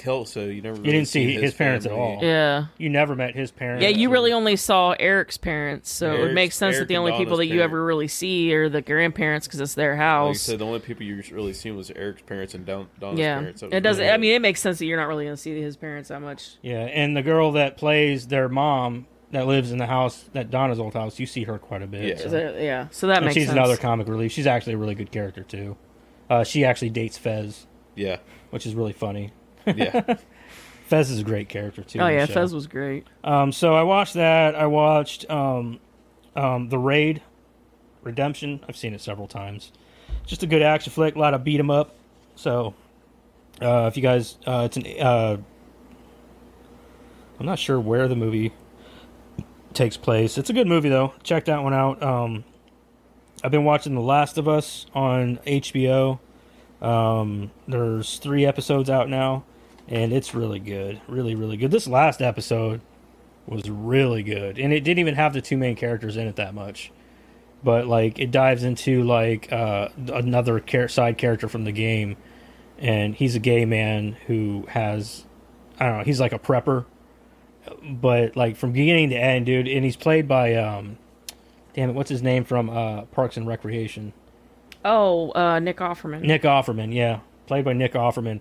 Kelso, you never. Really didn't see his parents at all. Yeah. you never met his parents. Yeah, you really only saw Eric's parents, so it would make sense Eric that the and only people that Donna's you ever really see are the grandparents because it's their Like I house. said, the only people you really seen was Eric's parents and Don, Donna's yeah, parents. That was it doesn't. really I mean, it makes sense that you're not really going to see his parents that much. Yeah, and the girl that plays their mom that lives in the house that Donna's old house, you see her quite a bit. Yeah. so. Is it- yeah, so that And makes she's sense. another comic relief. She's actually a really good character too. Uh, she actually dates Fez, yeah, which is really funny. Yeah. Fez is a great character too. oh yeah, show. Fez was great. Um, so I watched that. I watched um, um, the Raid, Redemption. I've seen it several times. Just a good action flick. A lot of beat 'em up. So uh, if you guys, uh, it's an. Uh, I'm not sure where the movie takes place. It's a good movie though. Check that one out. Um, I've been watching The Last of Us on HBO. Um, there's three episodes out now, and it's really good. Really, really good. This last episode was really good, and it didn't even have the two main characters in it that much. But like, it dives into like uh, another char- side character from the game, and he's a gay man who has, I don't know, he's like a prepper, but like from beginning to end, dude, and he's played by, um, damn it, what's his name from uh, Parks and Recreation? Oh, uh, Nick Offerman. Nick Offerman, yeah, played by Nick Offerman.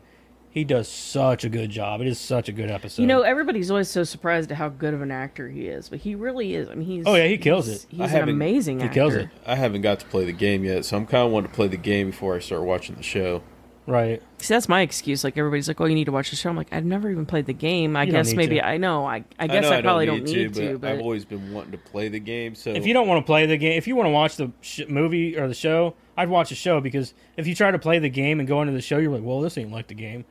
He does such a good job. It is such a good episode. You know, everybody's always so surprised at how good of an actor he is, but he really is. I mean, he's Oh, yeah, he kills he's- it. He's I an amazing he actor. kills it. I haven't got to play the game yet, so I'm kind of wanting to play the game before I start watching the show. right? See, that's my excuse. Like everybody's like, "Oh, you need to watch the show." I'm like, "I've never even played the game. I You guess maybe to. I know. I I guess know I, probably don't need, to, to, but I've always been wanting to play the game. So If you don't want to play the game, if you want to watch the sh- movie or the show, I'd watch the show because if you try to play the game and go into the show, you're like, well, this ain't like the game.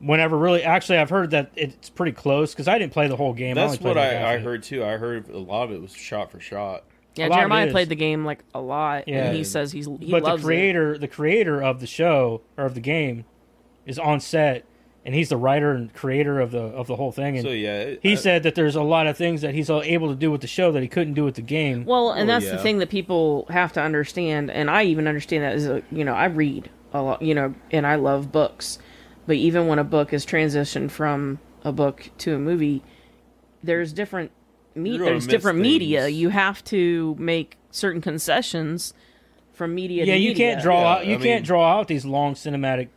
Whenever really, actually, I've heard that it's pretty close because I didn't play the whole game. I that's only what I, I heard too. I heard a lot of it was shot for shot. yeah, a lot of it Jeremiah played the game like a lot, Yeah. and he says he's he but the loves it. creator, the creator of the show or of the game, is on set, and he's the writer and creator of the of the whole thing. And So yeah, it- he I- said that there's a lot of things that he's able to do with the show that he couldn't do with the game. Well, and Well, that's the thing that people have to understand, and I even understand that is, a, you know, I read a lot, you know, and I love books, but even when a book is transitioned from a book to a movie, there's different me- there's miss different media. You have to make certain concessions from media. yeah, to you media. can't draw Yeah, out you I can't mean- draw out these long cinematic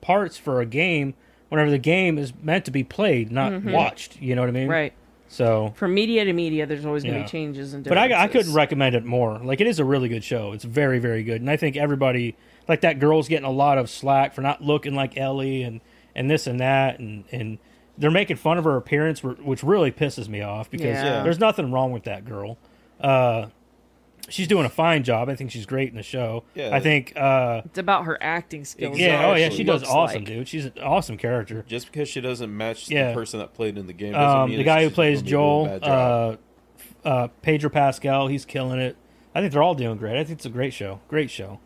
parts for a game whenever the game is meant to be played, not watched. You know what I mean? Mm-hmm. right So, from media to media. There's always going to Yeah. be changes and. but I, I couldn't recommend it more. Like it is a really good show. It's very very good, and I think everybody like that girl's getting a lot of slack for not looking like Ellie and and this and that and and. They're making fun of her appearance, which really pisses me off because Yeah. there's nothing wrong with that girl. Uh, she's doing a fine job. I think she's great in the show. Yeah. I think uh, It's about her acting skills. Yeah, oh yeah, she does awesome, like. dude. She's an awesome character. just because she doesn't match Yeah. the person that played in the game, doesn't Um, mean the guy who plays gonna be doing a Joel, uh, uh, Pedro Pascal, he's killing it. I think they're all doing great. I think it's a great show. Great show.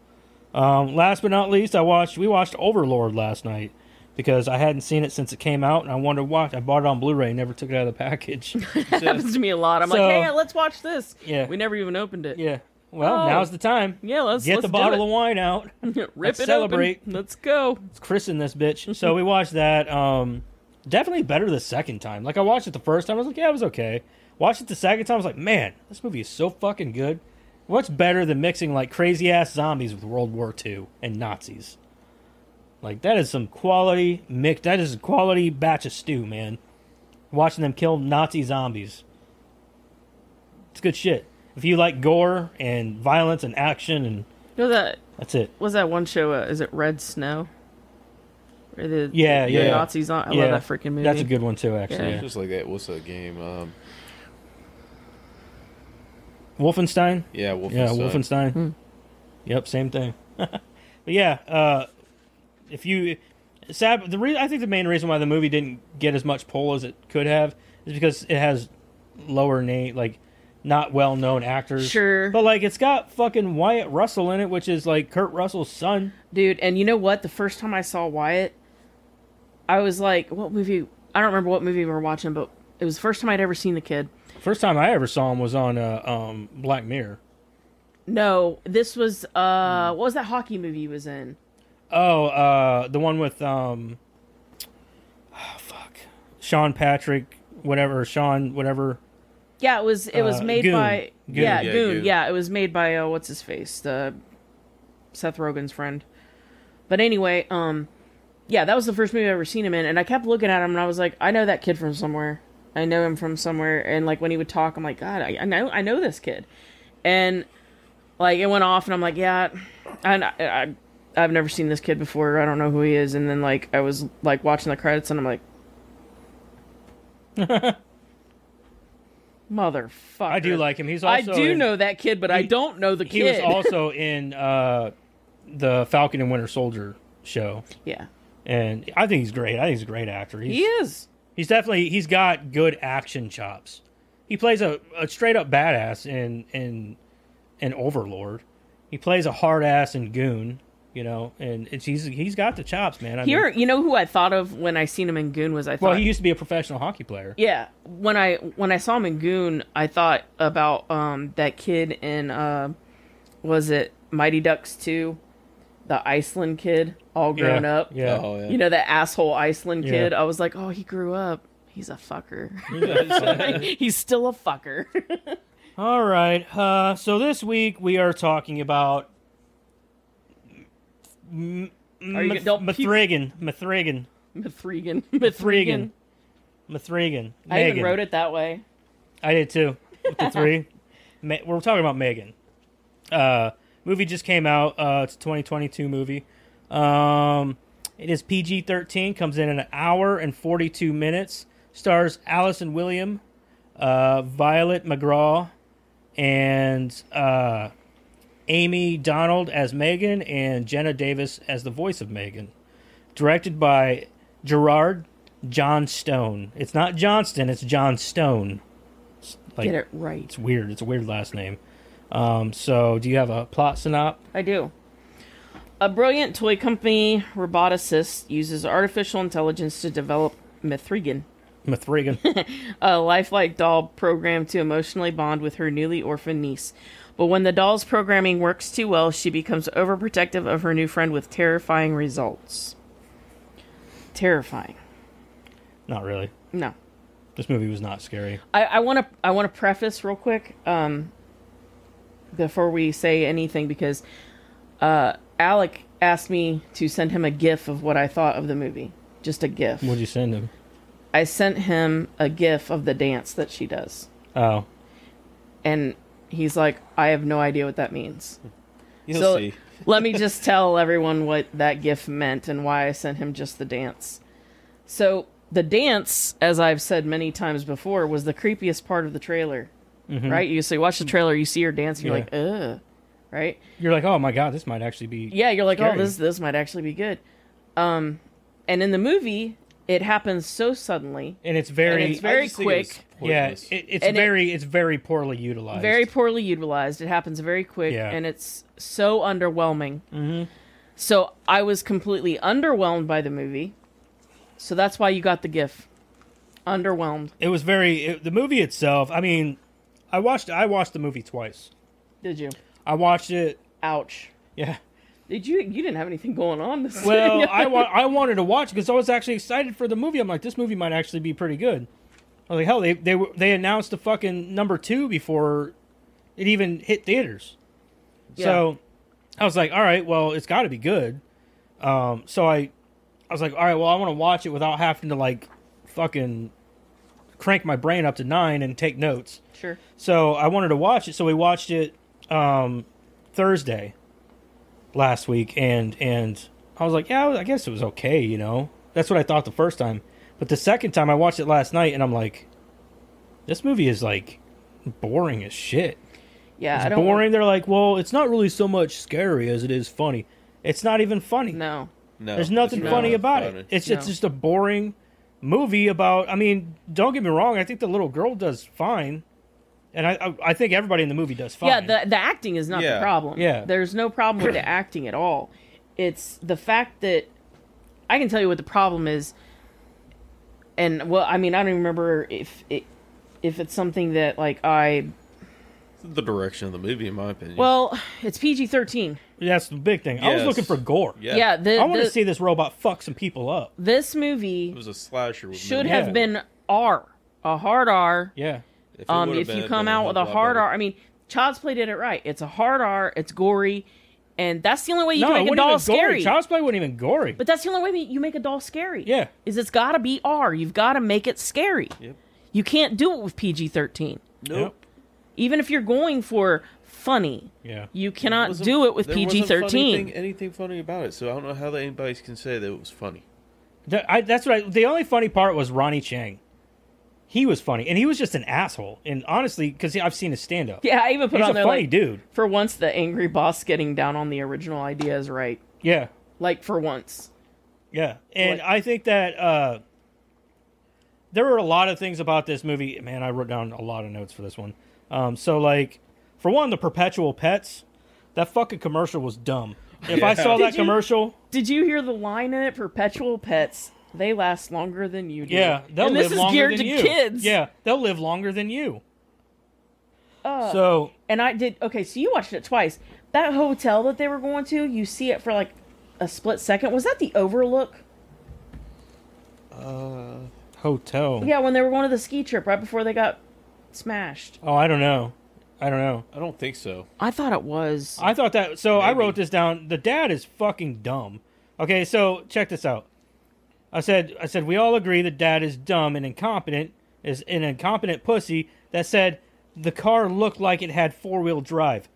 Um, last but not least, I watched. We watched Overlord last night. because I hadn't seen it since it came out, and I wanted to watch. I bought it on Blu-ray, never took it out of the package. That happens to me a lot. I'm So- like, hey, let's watch this. Yeah. We never even opened it. yeah. Well, Oh. now's the time. Yeah, let's Get let's the bottle of wine out. Rip Let's it celebrate. open. Let's go. Let's christen this bitch. so we watched that. Um, definitely better the second time. Like I watched it the first time, I was like, yeah, it was okay. Watched it the second time, I was like, man, this movie is so fucking good. What's better than mixing like crazy ass zombies with World War II and Nazis? Like that is some quality mix. That is a quality batch of stew, man. Watching them kill Nazi zombies. It's good shit. If you like gore and violence and action, and You know that that's it. was that one show? Uh, is it Red Snow? Where the Yeah, the yeah. Nazis on. I Yeah, love that freaking movie. That's a good one too, actually. Yeah. yeah. Just like that. What's that game? Um, Wolfenstein. yeah, Wolfenstein. Yeah, Wolfenstein. Hmm. Yep, same thing. but yeah, uh, if you sad, the re- I think the main reason why the movie didn't get as much pull as it could have is because it has lower name, like not well known actors. Sure. but like it's got fucking Wyatt Russell in it, which is like Kurt Russell's son. dude. And you know what? The first time I saw Wyatt, I was like, "What movie?" I don't remember what movie we were watching, but it was the first time I'd ever seen the kid. First time I ever saw him was on uh, um, Black Mirror. No, this was uh, what was that hockey movie he was in? Oh, uh, the one with um, oh, fuck, Sean Patrick, whatever, Sean, whatever. Yeah, it was it was Uh, made Goon. by Goon. yeah, Yeah, Goon. Goon. Yeah, it was made by uh, what's his face, the Seth Rogen's friend. But anyway, um, yeah, that was the first movie I ever seen him in, and I kept looking at him, and I was like, I know that kid from somewhere. I know him from somewhere, and like when he would talk, I'm like, God, I, I know, I know this kid, and like it went off, and I'm like, yeah, and I, I, I've never seen this kid before. I don't know who he is, and then like I was like watching the credits, and I'm like. Motherfucker. I do like him. He's I do in- know that kid, but I don't know the He kid. was also in uh, the Falcon and Winter Soldier show, yeah, and I think he's great. I think he's a great actor. He's, he is. He's definitely he's got good action chops. He plays a, a straight up badass in in in Overlord. He plays a hard ass in Goon, you know, and it's he's he's got the chops, man. I mean- Here, you know who I thought of when I seen him in Goon was I thought, well, he used to be a professional hockey player. yeah, when I when I saw him in Goon, I thought about um that kid in uh, was it Mighty Ducks two, the Iceland kid, all grown yeah, up. Yeah. Oh yeah. You know that asshole Iceland Yeah. kid. I was like, oh, he grew up. He's a fucker. He's still a fucker. All right. Uh, so this week we are talking about M- Are you Mith- don't Mithrigan. Mithrigan. Mithrigan. Mithrigan. Mithrigan. I even wrote it that way. I did too. With the three. Ma- We're talking about Megan. Uh, movie just came out. Uh, it's a 2022 movie. Um, it is PG 13. Comes in an hour and 42 minutes. Stars Allison William, uh, Violet McGraw, and uh, Amie Donald as Megan, and Jenna Davis as the voice of Megan. Directed by Gerard John Stone. It's not Johnston. It's John Stone. Like Get it right. it's weird. It's a weird last name. Um, so, do you have a plot synop? I do. A brilliant toy company roboticist uses artificial intelligence to develop Mithrigan, Mithrigan. a lifelike doll programmed to emotionally bond with her newly orphaned niece. But when the doll's programming works too well, she becomes overprotective of her new friend with terrifying results. Terrifying. not really. No. This movie was not scary. I want to I want to preface real quick um, before we say anything because uh, Alec asked me to send him a GIF of what I thought of the movie, just a GIF. What'd you send him? I sent him a GIF of the dance that she does, Oh, and he's like, "I have no idea what that means." You'll so see. let me just tell everyone what that GIF meant and why I sent him just the dance. So the dance, as I've said many times before, was the creepiest part of the trailer. Right? You so you watch the trailer, you see her dance, you're Mm-hmm. Yeah. like, ugh. Right? you're like, oh my god, this might actually be. Yeah, you're like, oh, this this might actually be good. Um, and in the movie, it happens so suddenly, And it's very, And it's very I it quick. yeah, it, it's And it- very, it's very poorly utilized. very poorly utilized. It happens very quick, Yeah. and it's so underwhelming. Mm-hmm. So I was completely underwhelmed by the movie. So that's why you got the GIF. Underwhelmed. It was very it, the movie itself. I mean, I watched I watched the movie twice. Did you? I watched it. Ouch. Yeah. Did you? You didn't have anything going on this. Well, I wa- I wanted to watch because I was actually excited for the movie. I'm like, this movie might actually be pretty good. I was like, hell, they they were- they announced the fucking number two before it even hit theaters. So I was like, all right, well, it's got to be good. Um, so I I was like, all right, well, I want to watch it without having to like fucking crank my brain up to nine and take notes. sure. So I wanted to watch it. So we watched it um, Thursday last week, and and I was like, yeah, I guess it was okay. You know, that's what I thought the first time. But the second time I watched it last night, and I'm like, this movie is like boring as shit. Yeah, It's I don't. boring. They're like, well, it's not really so much scary as it is funny. It's not even funny. No. No, There's nothing funny not about funny. it. It's it's just a boring movie about. I mean, don't get me wrong. I think the little girl does fine, and I I, I think everybody in the movie does fine. Yeah, the the acting is not Yeah. the problem. Yeah. There's no problem with the acting at all. It's the fact that I can tell you what the problem is. And well, I mean, I don't even remember if it if it's something that like I the direction of the movie, in my opinion. well, it's PG-13. Yeah, That's the big thing. I was Yes. looking for gore. yeah, Yeah, the, I want the- to see this robot fuck some people up. this movie it was a slasher. With should no have Yeah. been R, a hard R. Yeah. If it Um, would've if been, you it'd come been out with a lot hard better. R, I mean, Child's Play did it right. It's a hard R. It's gory, and that's the only way you no, can make a wasn't doll even scary. gory. Child's Play wasn't even gory. But that's the only way you make a doll scary. Yeah. Is it's got to be R. You've got to make it scary. Yep. You can't do it with PG 13. Nope. Even if you're going for funny, yeah. you cannot Wasn't- do it with there PG wasn't funny 13. thing- anything funny about it, so I don't know how anybody can say that it was funny. That- I, that's what I, the only funny part was Ronny Chieng. He was funny, and he was just an asshole. And honestly, because I've seen his stand up. Yeah, I even put He's on a there funny like, dude. for once the angry boss getting down on the original idea is right. Yeah. Like for once. Yeah, and Like- I think that uh, there were a lot of things about this movie. Man, I wrote down a lot of notes for this one. Um, so, like, for one, the perpetual pets. That fucking commercial was dumb. If I Yeah. saw that you- commercial, Did you hear the line in it? Perpetual pets, they last longer than you do. yeah, they'll and live this is longer geared than to you. kids. Yeah, they'll live longer than you. Uh, So, And I did okay, so you watched it twice. That hotel that they were going to, you see it for like a split second. Was that the Overlook? Uh, hotel. Yeah, when they were going to the ski trip right before they got smashed. Oh, I don't know. I don't know. I don't think so. I thought it was. I thought that. So I Maybe. wrote this down. The dad is fucking dumb. Okay, so check this out. I said, I said we all agree that dad is dumb and incompetent. Is an incompetent pussy that said the car looked like it had four wheel drive.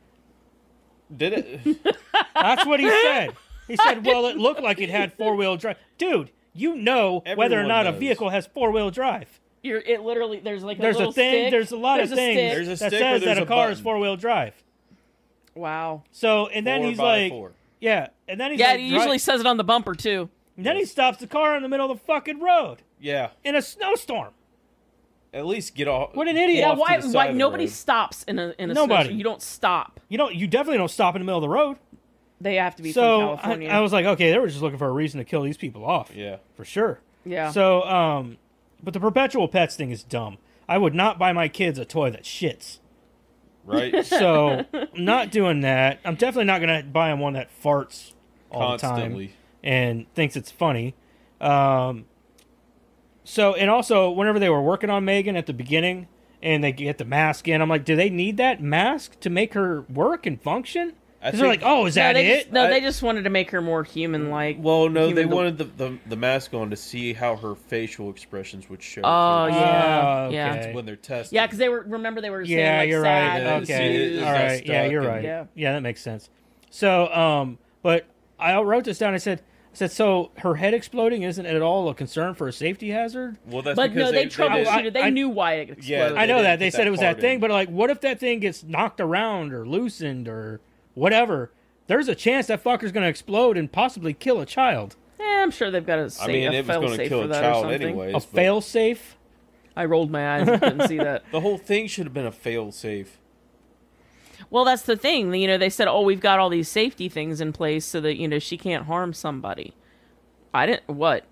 Did it? That's what he said. He said, "Well, it looked like it had four wheel drive." Dude, you know whether or Everyone not a knows. vehicle has four wheel drive. You're, it literally there's like a There's a little thing. stick. There's a lot There's of a things stick. There's a that stick or says that there's a a car is button? four wheel drive. Wow. So and then Four he's by like, four. yeah, and then he's Yeah, like, he usually dri- says it on the bumper too. and then he stops the car in the middle of the fucking road Yeah. in a snowstorm. At least get off. What an idiot. Yeah, off to why? the side Why of the nobody road. stops in a in a Nobody. snowstorm. You don't stop. You don't. You definitely don't stop in the middle of the road. They have to be so from I, California. I was like, okay, they were just looking for a reason to kill these people off. Yeah. for sure. yeah. So, um, but the perpetual pets thing is dumb. I would not buy my kids a toy that shits. Right. So, I'm not doing that. I'm definitely not gonna buy them one that farts all the time and thinks it's funny. Um, so, and also, whenever they were working on Megan at the beginning, and they get the mask in, I'm like, do they need that mask to make her work and function? I Because they're like, oh, is no, that they it? Just, no, I- they just wanted to make her more human-like. Well, no, they Human to- wanted the, the the mask on to see how her facial expressions would show. Oh, for- yeah, Oh, yeah. okay. When they're tested. Yeah, because they were remember they were saying yeah, like you're sad right. and and Okay, it- it all got right. Yeah, you're and- right. Yeah. Yeah. that makes sense. So, um, but I wrote this down. I said, I said, so her head exploding isn't at all a concern for a safety hazard. Well, that's But because no, they, did- troubleshooted. did- They I- knew why it exploded. Yeah, I know didn't that they said it was that thing, in. but like, what if that thing gets knocked around or loosened or whatever? There's a chance that fucker's going to explode and possibly kill a child. Eh, I'm sure they've got a, sa- I mean, a it was fail going to safe kill for a that or child something. anyways. A but fail safe. I rolled my eyes and couldn't see that. The whole thing should have been a fail safe. Well, that's the thing. You know, they said, "Oh, we've got all these safety things in place so that you know she can't harm somebody." I didn't. What?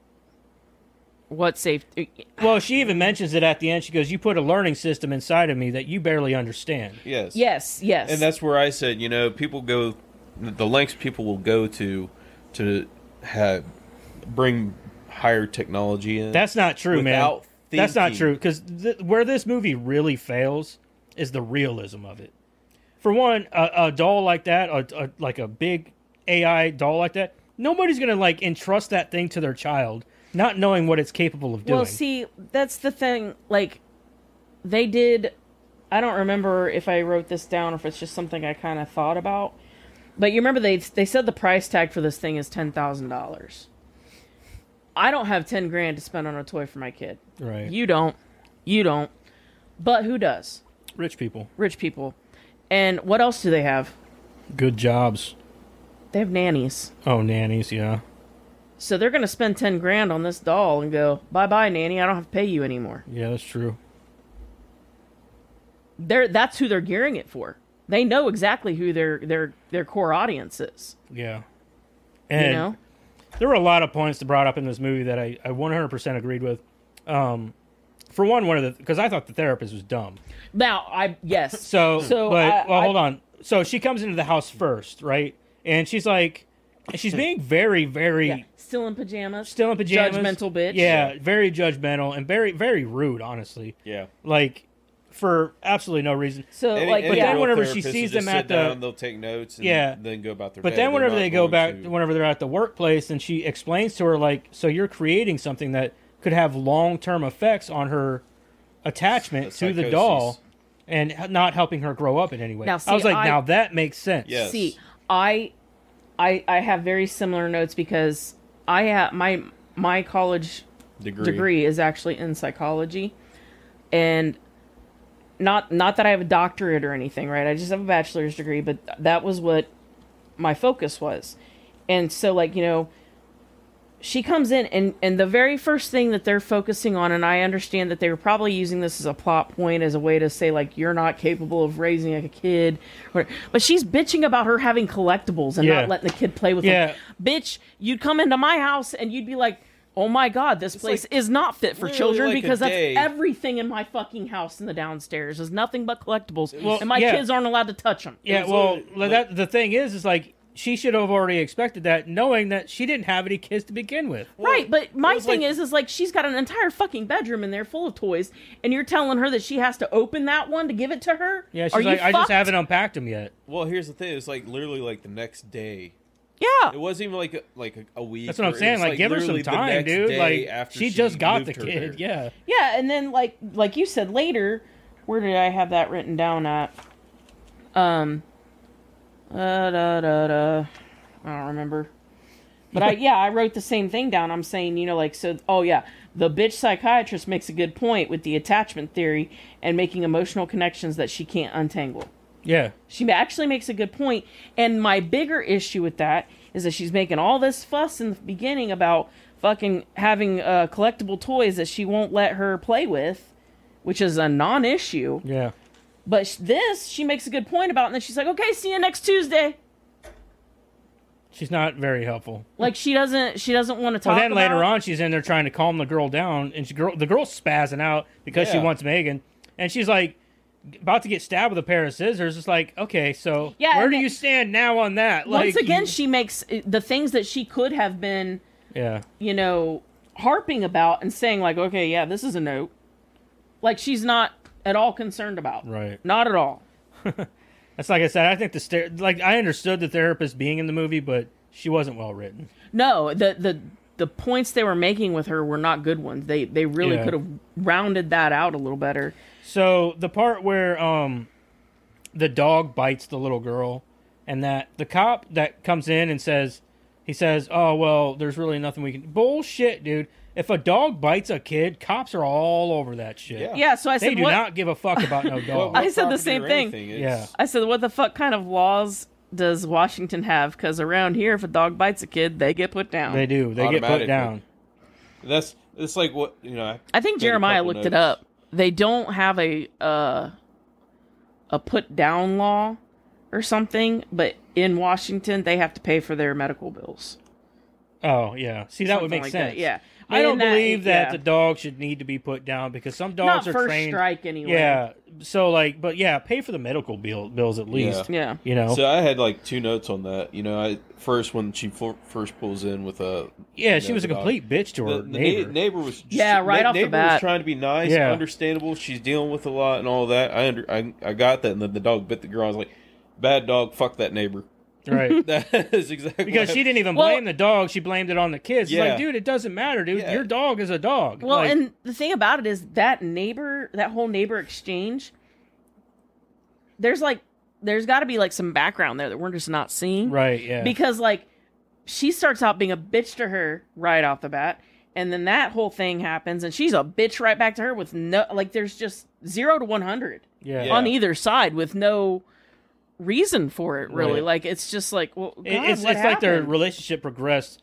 What safety? Uh, well, she even mentions it at the end. She goes, "You put a learning system inside of me that you barely understand." Yes. Yes, yes. And that's where I said, you know, people go the lengths people will go to to have bring higher technology in. That's not true, man. Without That's not true because th- where this movie really fails is the realism of it. For one, a, a doll like that, a, a, like a big AI doll like that, nobody's gonna like entrust that thing to their child, not knowing what it's capable of doing. Well, see, that's the thing. Like, they did. I don't remember if I wrote this down or if it's just something I kind of thought about. But you remember they they said the price tag for this thing is ten thousand dollars. I don't have ten grand to spend on a toy for my kid. right? You don't. You don't. But who does? Rich people, Rich people. And what else do they have? good jobs. They have nannies. Oh, nannies, yeah, So they're going to spend 10 grand on this doll and go, bye bye, nanny. I don't have to pay you anymore. yeah, that's true. They're, that's who they're gearing it for. They know exactly who their, their, their core audience is. Yeah, and you know? there were a lot of points brought up in this movie that I, I 100% agreed with. Um, for one, one of the because I thought the therapist was dumb. Now, I, yes. So, So, but I- well, I- hold on. So she comes into the house first, right? And she's like, she's being very, very Yeah. Still in pajamas. still in pajamas, Judgmental bitch. Yeah, very judgmental and very, very rude. Honestly, Yeah. like for absolutely no reason. So, Any- like, any yeah. then whenever she sees them at the- down, they'll take notes and Yeah. then go about their But day. then whenever they go back, to- whenever they're at the workplace, and she explains to her like, so you're creating something that could have long term effects on her attachment The to the doll, and not helping her grow up in any way. Now, I was like, I- now that makes sense. Yes. See, I, I, I have very similar notes because I have my my college degree. degree is actually in psychology, and not not that I have a doctorate or anything, right? I just have a bachelor's degree, but that was what my focus was, and so like you know. She comes in and and the very first thing that they're focusing on and I understand that they were probably using this as a plot point as a way to say like you're not capable of raising like a kid or, but she's bitching about her having collectibles and Yeah. not letting the kid play with Yeah. them. Bitch, you'd come into my house and you'd be like, "Oh my god, this place like- is not fit for children like because that's day. everything in my fucking house in the downstairs is nothing but collectibles, Well, and my yeah. kids aren't allowed to touch them." Yeah, well, literally, like, that the thing is, is like she should have already expected that, knowing that she didn't have any kids to begin with. Right, but my thing like- is, is like she's got an entire fucking bedroom in there full of toys, and you're telling her that she has to open that one to give it to her. Yeah, she's Are you like, I just haven't unpacked them yet. Well, here's the thing. It's like literally like the next day. Yeah, It wasn't even like a, like a, a week. That's what I'm saying. was, Like, give her some literally the time, next dude. day Like, after she just got the kid. there. Yeah. Yeah, and then like like you said later, where did I have that written down at? Um, uh, da, da, da. I don't remember. But I yeah, I wrote the same thing down. I'm saying, you know, like so oh yeah, the bitch psychiatrist makes a good point with the attachment theory and making emotional connections that she can't untangle. Yeah. She actually makes a good point, and my bigger issue with that is that she's making all this fuss in the beginning about fucking having uh, collectible toys that she won't let her play with, which is a non-issue. Yeah. But this, she makes a good point about, and then she's like, "Okay, see you next Tuesday." She's not very helpful. Like she doesn't, she doesn't want to talk. Well, then later on, she's in there trying to calm the girl down, and she, girl, the girl's spazzing out because she wants Megan, and she's like about to get stabbed with a pair of scissors. It's like, okay, so Yeah, where do you stand now on that? Once like, again, you- she makes uh, the things that she could have been, yeah, you know, harping about and saying like, "Okay, yeah, this is a note." Like she's not at all concerned about. right. Not at all. That's like I said. I think the stare, like I understood the therapist being in the movie, but she wasn't well written. No, the the the points they were making with her were not good ones. They they really Yeah. could have rounded that out a little better. So the part where um the dog bites the little girl and that the cop that comes in and says he says, "Oh, well, there's really nothing we can Bullshit, dude. If a dog bites a kid, cops are all over that shit. Yeah. Yeah, so I said, They said do what not give a fuck about no dog. what I said the same thing. anything, it's- Yeah. I said what the fuck kind of laws does Washington have cuz around here if a dog bites a kid, they get put down. they do. They get put down. That's it's like what you know. I think Jeremiah couple looked it up. They don't have a uh a put down law or something, but in Washington they have to pay for their medical bills. Oh yeah. See, that would make like sense. That. Yeah, I don't that- believe that yeah. the dog should need to be put down because some not dogs are first trained. strike anyway. Yeah. So like, but yeah, pay for the medical bill, bills at least. yeah. You know. So I had like two notes on that. You know, I first when she fo- first pulls in with a yeah, she know, was a dog. complete bitch to her the, the neighbor. na- neighbor was just, Yeah, right na- off the neighbor bat. was trying to be nice, Yeah. understandable. She's dealing with a lot and all that. I under I, I got that, and then the dog bit the girl. I was like, bad dog, fuck that neighbor. Right. That is exactly Because she didn't even Well- blame the dog; she blamed it on the kids. Yeah. like, dude, it doesn't matter, dude. Yeah. Your dog is a dog. Well, Like, and the thing about it is that neighbor, that whole neighbor exchange, there's like, there's got to be like some background there that we're just not seeing. right, yeah, Because like, she starts out being a bitch to her right off the bat, and then that whole thing happens, and she's a bitch right back to her with no, like, there's just zero to one hundred yeah. Yeah. on either side with no reason for it. Really, Right. like it's just like, well, God, it's what it's like their relationship progressed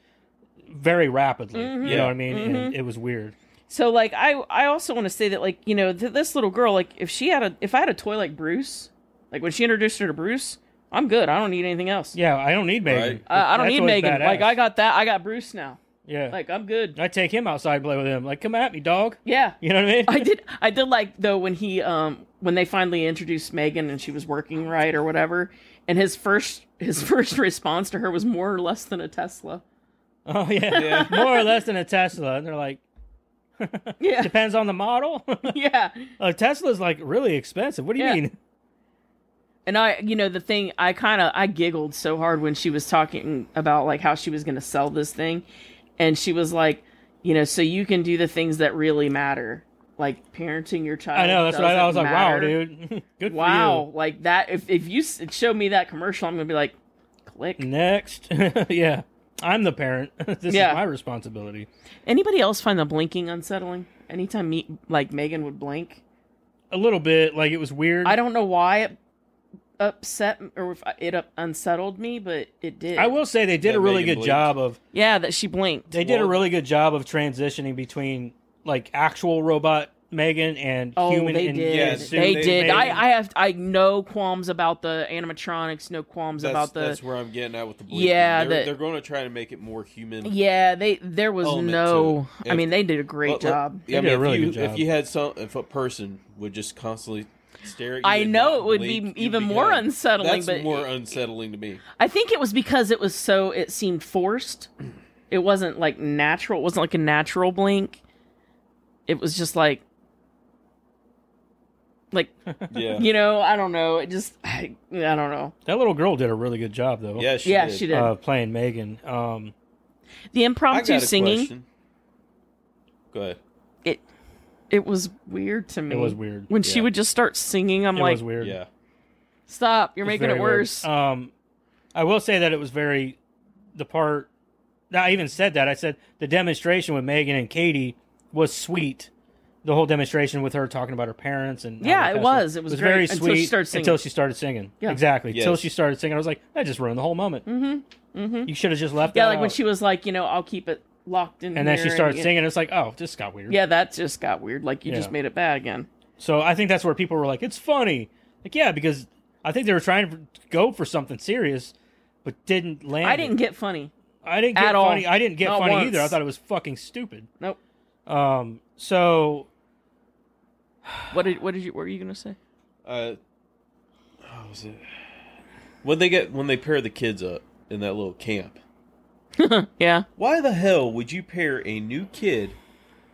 very rapidly. Mhm. You know what I mean? Mhm. And it was weird. So like I I also want to say that like you know th- this little girl like if she had a if I had a toy like Bruce like when she introduced her to Bruce I'm good I don't need anything else Yeah, I don't need Megan. Right. uh, I don't That need Megan badass. like I got that I got Bruce now yeah. like I'm good I take him outside and play with him. Like, come at me, dog. yeah You know what I mean? I did I did like though when he um when they finally introduced Megan and she was working right or whatever and his first his first response to her was more or less than a Tesla Oh yeah. Yeah. more or less than a Tesla. And they're like, yeah depends on the model. yeah a Tesla's like really expensive. What do you Yeah. mean? And I, you know, the thing I kind of I giggled so hard when she was talking about like how she was going to sell this thing, and she was like, you know, so you can do the things that really matter, like parenting your child. I know that's what I, I was doesn't like. Wow, dude. Good Wow, like that. If if you s- show me that commercial, I'm gonna be like, click. Next. yeah. I'm the parent. this Yeah. is my responsibility. Anybody else find the blinking unsettling? Anytime me like Megan would blink, A little bit. Like it was weird. I don't know why it upset or if it unsettled me, but it did. I will say they did That a really Megan good blinked. job of Yeah, that she blinked. they did a really good job of transitioning between like actual robot Megan and Oh, human they in did. Yeah, they they did. Megan. I, I have I no qualms about the animatronics. No qualms That's, about the. that's where I'm getting at with the blinking. Yeah, they're, the- they're going to try to make it more human. yeah, they there was no. to it. I mean, they did a great Let- let- job. Yeah, I They did mean, a really if you, good job. If you had some, if a person would just constantly stare at you, I know it would be even more dead. unsettling, That's but more it- unsettling to me. I think it was because it was so. It seemed forced. It wasn't like natural. It wasn't like a natural blink. It was just like, like Yeah, you know. I don't know. It just. I, I don't know. that little girl did a really good job though. yeah, she yeah, did. she did. Uh, playing Megan. Um, the I impromptu got a singing. question. Go ahead. It. It was weird to me. it was weird. when she would just start singing. I'm It like, was weird. Yeah, stop! You're It was making very it weird. worse. Um, I will say that it was very the part. I even said that. I said the demonstration with Megan and Katie was sweet. The whole demonstration with her talking about her parents and how Yeah, they it was. It was great very until sweet she started singing. until she started singing. Yeah. exactly. Yes. Until she started singing, I was like, that just ruined the whole moment. mm-hmm. Mm-hmm. You should have just left. Yeah, that like when she was like, you know, I'll keep it locked in. and then she started and- singing. It's like, oh, this got weird. Yeah, that just got weird. Like you Yeah. just made it bad again. So I think that's where people were like, it's funny. Like, yeah, because I think they were trying to go for something serious, but didn't land. I didn't get funny. I didn't get at all. funny. I didn't get Not funny once. either. I thought it was fucking stupid. Nope. Um. So What did what did you what were you gonna say? uh, how was it? When they get when they pair the kids up in that little camp, Yeah. why the hell would you pair a new kid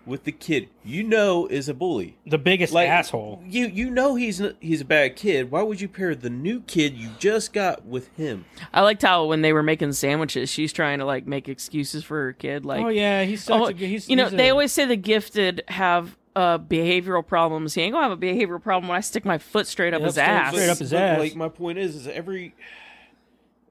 with the kid you know is a bully? the biggest Like asshole. You you know he's he's a bad kid. Why would you pair the new kid you just got with him? I liked how when they were making sandwiches, she's trying to like make excuses for her kid. Like, oh yeah, he's such oh, a. He's, you know, he's a- they always say the gifted have uh, behavioral problems. He ain't gonna have a behavioral problem when I stick my foot straight up Yep, his ass. straight up his But, ass. Like my point is, is every,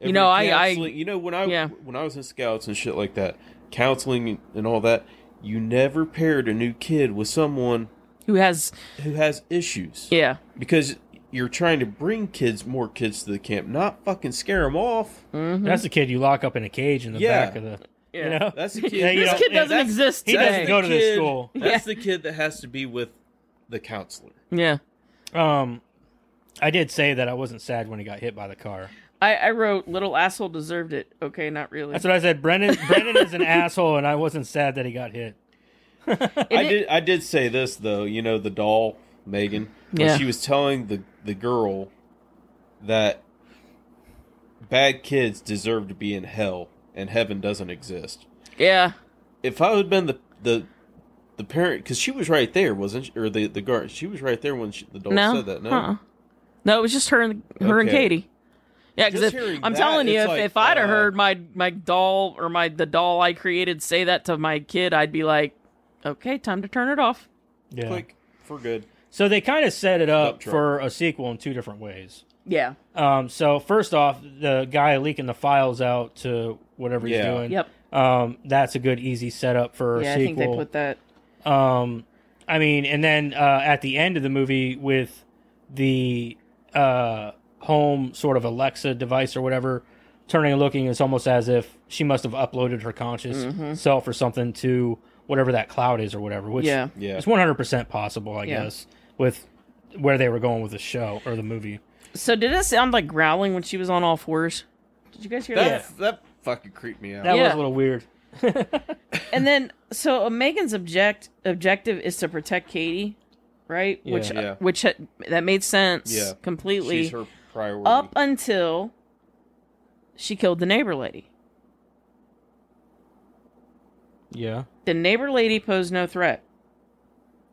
every know, I- I- you know when I Yeah. when I was in scouts and shit like that, counseling and all that, you never paired a new kid with someone Who has? who has issues Yeah. because you're trying to bring kids more kids to the camp, not fucking scare them off. Mm-hmm. That's the kid you lock up in a cage in the Yeah. back of the. Yeah. You know, That's the kid. Yeah, This kid doesn't that's- exist. he doesn't go to this school. That's the kid that has to be with the counselor. Yeah. Um, I did say that I wasn't sad when he got hit by the car. I, I wrote little asshole deserved it. Okay, not really. That's what I said. Brendan Brendan is an asshole, and I wasn't sad that he got hit. I it- did. I did say this though. You know the doll Megan. When Yeah. she was telling the the girl that bad kids deserve to be in hell and heaven doesn't exist. yeah. If I had been the the the parent, because she was right there, wasn't she? Or the the guard, she was right there when she, the doll No. said that. No, Uh-uh. No, it was just her and her and Katie. Yeah, because if, I'm that, telling you, if, like, if I'd have uh, heard my my doll or my the doll I created say that to my kid, I'd be like, okay, time to turn it off. Yeah. click for good. So they kind of set it up Dump truck. for a sequel in two different ways. Yeah. Um, so first off, the guy leaking the files out to whatever he's Yeah. doing. Yep. Um, that's a good easy setup for a Yeah, I think sequel. they put that. Um, I mean, and then uh, at the end of the movie with the uh, home sort of Alexa device or whatever turning and looking, it's almost as if she must have uploaded her conscious Mm-hmm. self or something to whatever that cloud is or whatever. Which Yeah. Yeah. is one hundred percent possible, I Yeah. guess, with where they were going with the show or the movie. So did it sound like growling when she was on all fours? Did you guys hear That that? that fucking creeped me out. That was a little weird. And then, so uh, Megan's object objective is to protect Katie, right? Yeah. Which Yeah. which that made sense Yeah. completely She's her priority. up until she killed the neighbor lady. Yeah. The neighbor lady posed no threat,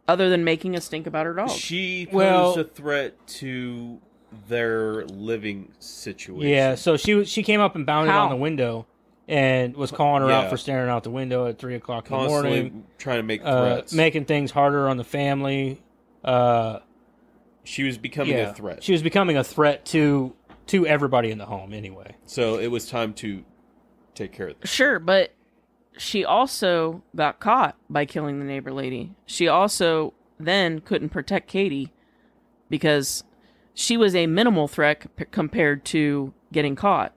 other than making a stink about her dog. She posed Well- a threat to their living situation. Yeah. So she she came up and bounded How? on the window and was calling her out for staring out the window at three o'clock in the morning. trying to make uh, threats. making things harder on the family. Uh, she was becoming yeah, a threat. She was becoming a threat to to everybody in the home anyway. so it was time to take care of this. Sure, but she also got caught by killing the neighbor lady. She also then couldn't protect Katie because she was a minimal threat c- compared to getting caught.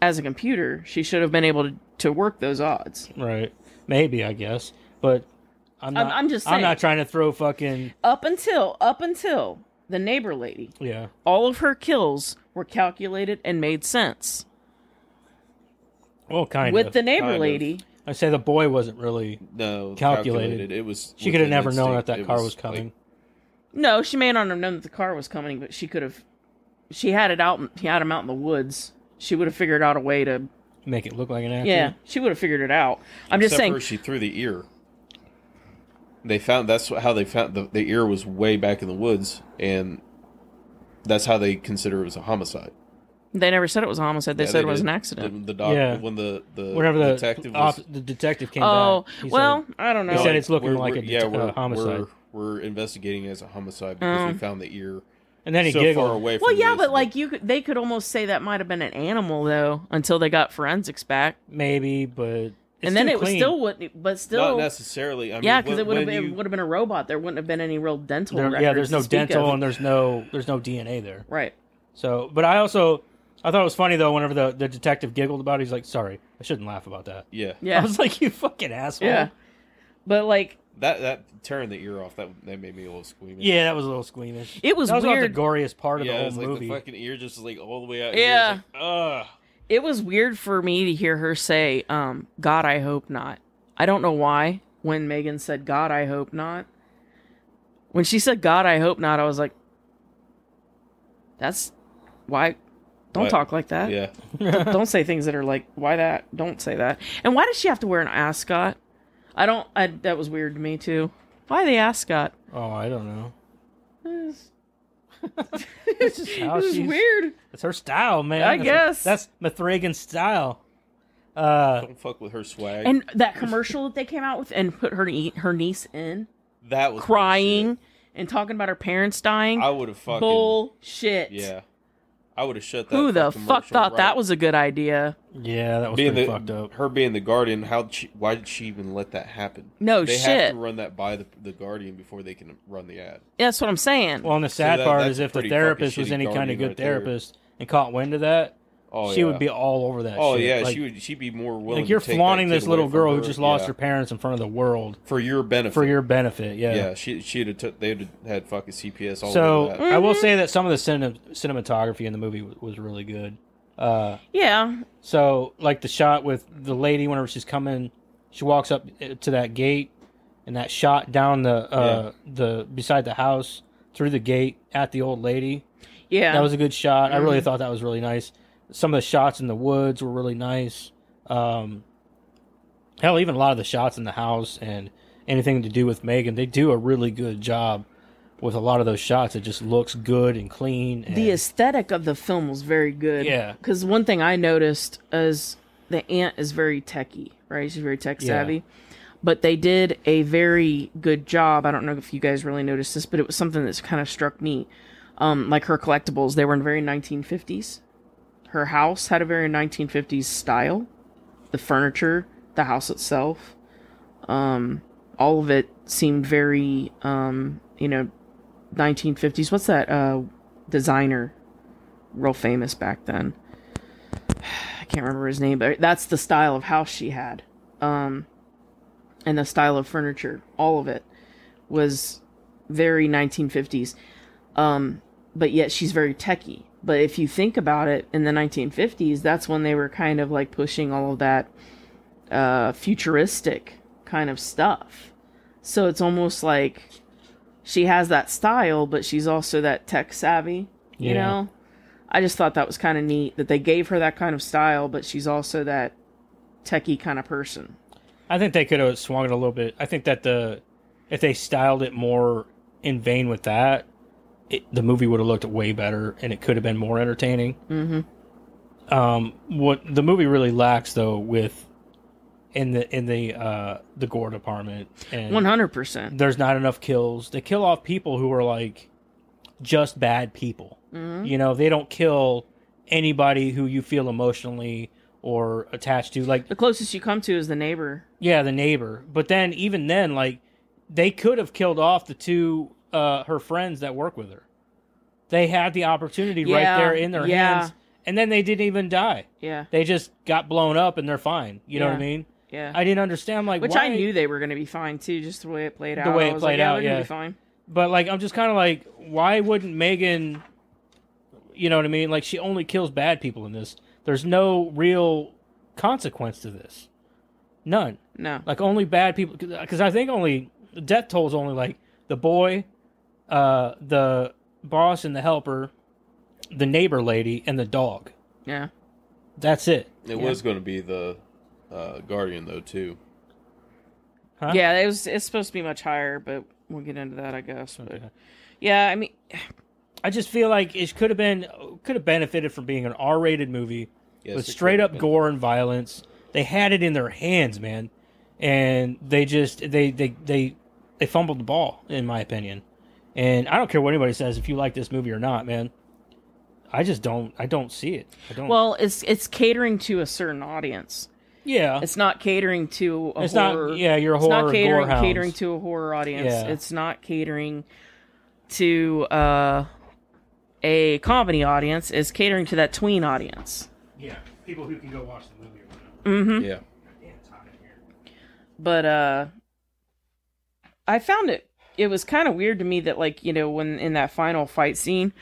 As a computer, she should have been able to, to work those odds. Right. Maybe I guess, but I'm I'm- not. I'm just I'm not trying to throw fucking Up until up until the neighbor lady, yeah. all of her kills were calculated and made sense. Well, kind With of. With the neighbor Kind of. lady, I say the boy wasn't really. No, Calculated. It was. She could have within never known that that It car was like- coming. No, she may not have known that the car was coming, but she could have. She had it out. She had him out in the woods. She would have figured out a way to. Make it look like an accident. Yeah, she would have figured it out. I'm just saying. for she threw the ear. They found that's how they found the, the ear was way back in the woods, and that's how they consider it was a homicide. They never said it was a homicide. They Yeah, said it was did. an accident. The, the doc, Yeah. when the the Whenever the detective off- was, the detective came oh back. well, said- I don't know. he said it's looking we're- like we're- a yeah, det- we're, uh, homicide. We're, we're investigating as a homicide because Oh. we found the ear and then he so giggled. far away. From well, yeah, this, but like you, could, they could almost say that might have been an animal though, until they got forensics back, Maybe, but it's and then too it was clean. still wouldn't. But not still, necessarily. I mean, yeah, because it would have been you- would have been a robot. There wouldn't have been any real dental. There- records yeah, there's no speak dental of. and there's no there's no DNA there. right. So, but I also I thought it was funny though. Whenever the, the detective giggled about it, he's like, "Sorry, I shouldn't laugh about that." yeah, Yeah, I was like, "You fucking asshole." yeah. But like, that that tearing the ear off that that made me a little squeamish. Yeah, that was a little squeamish. It was that was weird. about the goriest part of yeah, the it whole was like movie. the fucking ear just like all the way out. Yeah. here. Like, ugh. It was weird for me to hear her say, um, God, I hope not. I don't know why when Megan said, God, I hope not. When she said, God, I hope not, I was like, that's why. Don't What? talk like that. Yeah, don't say things that are like, why that? Don't say that. And why does she have to wear an ascot? I don't, I, that was weird to me too. Why the ascot? oh, I don't know. It's, It's just how it's she's- weird. It's her style, man. I That's- guess. that's Mithragan's style. Uh, don't fuck with her swag. And that commercial that they came out with and put her nie- her niece in, that was crying and talking about her parents dying. I would have fucking Bullshit. yeah. I would have shut that. Who the fuck commercial thought that was a good idea? yeah, that was being pretty the fucked up. her being the guardian? How she? Why did she even let that happen? No they shit. have to run that by the, the guardian before they can run the ad. That's what I'm saying. Well, and the sad that- part is if the therapist was any kind of good right there. therapist and caught wind of that, Oh, she yeah. would be all over that. Oh shit. yeah, like, she would. She'd be more willing. like you're to take flaunting that kid this little away from girl who just lost Yeah. her parents in front of the world for your benefit. for your benefit. Yeah. yeah, she she'd have took. They'd have had fucking CPS all So over that. I will say that some of the cine- cinematography in the movie was, was really good. Uh, Yeah. so like the shot with the lady whenever she's coming, she walks up uh, to that gate, and that shot down the uh, the beside the house through the gate at the old lady. Yeah. That was a good shot. I really thought that was really nice. Some of the shots in the woods were really nice. Um, hell, even a lot of the shots in the house and anything to do with Megan, they do a really good job with a lot of those shots. It just looks good and clean. And, the aesthetic of the film was very good. Yeah. Because one thing I noticed is the aunt is very techy, right? She's very tech Yeah. savvy. But they did a very good job. I don't know if you guys really noticed this, but it was something that's kind of struck me. Um, like her collectibles, they were in very 1950s. Her house had a very 1950s style. The furniture, the house itself, um, all of it seemed very, um, you know, 1950s. What's that uh, designer real famous back then. I can't remember his name, but that's the style of house she had. Um, and the style of furniture, all of it was very 1950s. Um, but yet she's very techy. But if you think about it, in the 1950s, that's when they were kind of like pushing all of that uh, futuristic kind of stuff. So it's almost like she has that style, but she's also that tech savvy. You Yeah. know, I just thought that was kind of neat that they gave her that kind of style, but she's also that techie kind of person. I think they could have swung it a little bit. I think that the if they styled it more in vein with that, it, the movie would have looked way better and it could have been more entertaining. Mm-hmm. Um, what the movie really lacks though with in the in the uh the gore department and One hundred percent. there's not enough kills. They kill off people who are like just bad people. You know, they don't kill anybody who you feel emotionally or attached to. Like The closest you come to is the neighbor. yeah, the neighbor. But then even then, like they could have killed off the two uh her friends that work with her. They had the opportunity right there in their yeah. hands, and then they didn't even die. Yeah, They just got blown up and they're fine. You know what I mean? yeah. I didn't understand like Which why, I knew they were going to be fine too, just the way it played out. The way it played like, out, yeah, yeah. fine. But like, I'm just kind of like, why wouldn't Megan? You know what I mean? Like, she only kills bad people in this. There's no real consequence to this. None. No, Like only bad people. Because I think only the death toll is only like the boy, uh, the boss and the helper, the neighbor lady, and the dog. yeah, That's it. It was going to be the uh, Guardian though too. Huh? yeah. It was. It's supposed to be much higher, but we'll get into that, I guess. But Okay. yeah, I mean, I just feel like it could have been could have benefited from being an R-rated movie Yes, with straight up been. gore and violence. They had it in their hands, man, and they just they they they they fumbled the ball, in my opinion. And I don't care what anybody says if you like this movie or not, man. I just don't. I don't see it. I don't. well, it's it's catering to a certain audience. yeah, It's not catering to a It's horror. not. Yeah, you're a it's horror not catering gore catering to a horror audience. Yeah. It's not catering to uh, a comedy audience. It's catering to that tween audience. yeah, people who can go watch the movie. Mm-hmm. Yeah, Damn, it's hot in here. but uh i found it it was kind of weird to me that like you know when in that final fight scene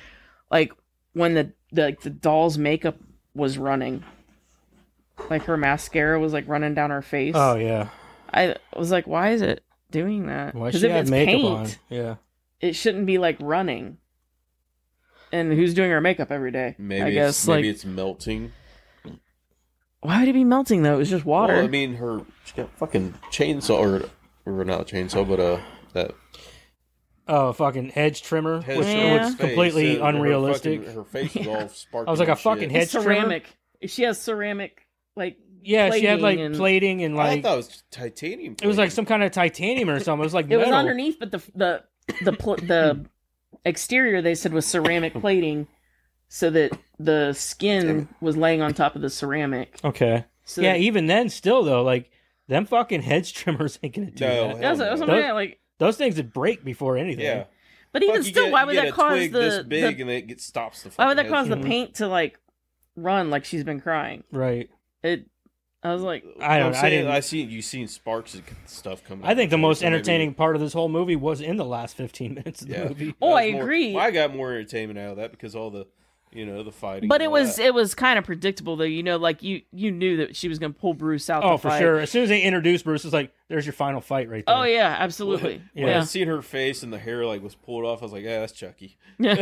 like when the, the like the doll's makeup was running like her mascara was like running down her face Oh yeah. i was like why is it doing that Why 'Cause she if it's makeup paint on? Yeah. it shouldn't be like running and who's doing her makeup every day maybe i guess it's, maybe like it's melting. why would it be melting though it was just water Well, I mean, her she got fucking chainsaw or or not chainsaw, but uh that Oh, fucking hedge trimmer, head which Yeah. looks completely face, uh, her unrealistic. fucking- Her, face was all sparkly. I was like a and fucking shit. head it's trimmer? ceramic she has ceramic like Yeah, she had like plating and- plating and I like thought it was titanium. it was like some kind of titanium or something. It was like It was underneath, but the the the pl- the exterior they said was ceramic plating, so that the skin was laying on top of the ceramic. Okay. So yeah, that- even then, still though, like them fucking hedge trimmers ain't gonna do No, that. hell that's, that's what Those- I'm saying, like. Those things would break before anything. Yeah. But even still, get- why would that cause the, this big the and it gets stops the? why would that cause the mm-hmm. paint to like run like she's been crying. right. It. I was like, I don't. I'm I didn't. I see you seen sparks and stuff coming. I think the most so maybe- entertaining part of this whole movie was in the last 15 minutes of the Yeah. movie. Oh, That was I more- agree. I got more entertainment out of that because all the, you know, the fighting. but it was that. it was kind of predictable though. You know, like you you knew that she was gonna pull Bruce out. Oh, to for fight. sure. As soon as they introduced Bruce, it's like, there's your final fight right there. Oh yeah, absolutely. When I yeah. seen her face and the hair like was pulled off, I was like, yeah, that's Chucky. yeah,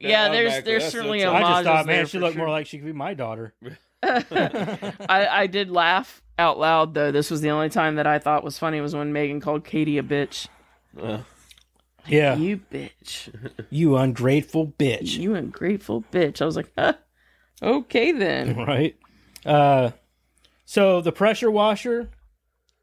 Yeah, there's automatically, there's that's certainly no a I just thought, man, she looked sure. more like she could be my daughter. I I did laugh out loud though. This was the only time that I thought was funny was when Megan called Katie a bitch. Uh, Yeah. You bitch. You ungrateful bitch. You ungrateful bitch. I was like, huh, okay then. right? Uh, so the pressure washer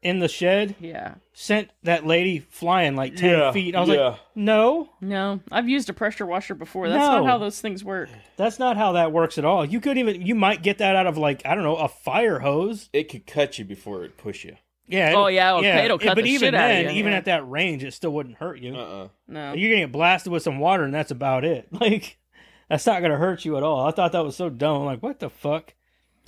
in the shed Yeah. sent that lady flying like 10 Yeah, feet. I was yeah. like, no, No, I've used a pressure washer before. That's No. not how those things work. that's not how that works at all. You could even, you might get that out of like, I don't know, a fire hose. it could cut you before it push you. Yeah. Oh, yeah, okay, it'll cut But the even shit outta then, you, even yeah. at that range, it still wouldn't hurt you. Uh uh No. You're gonna get blasted with some water, and that's about it. Like, that's not gonna hurt you at all. I thought that was so dumb. I'm like, what the fuck?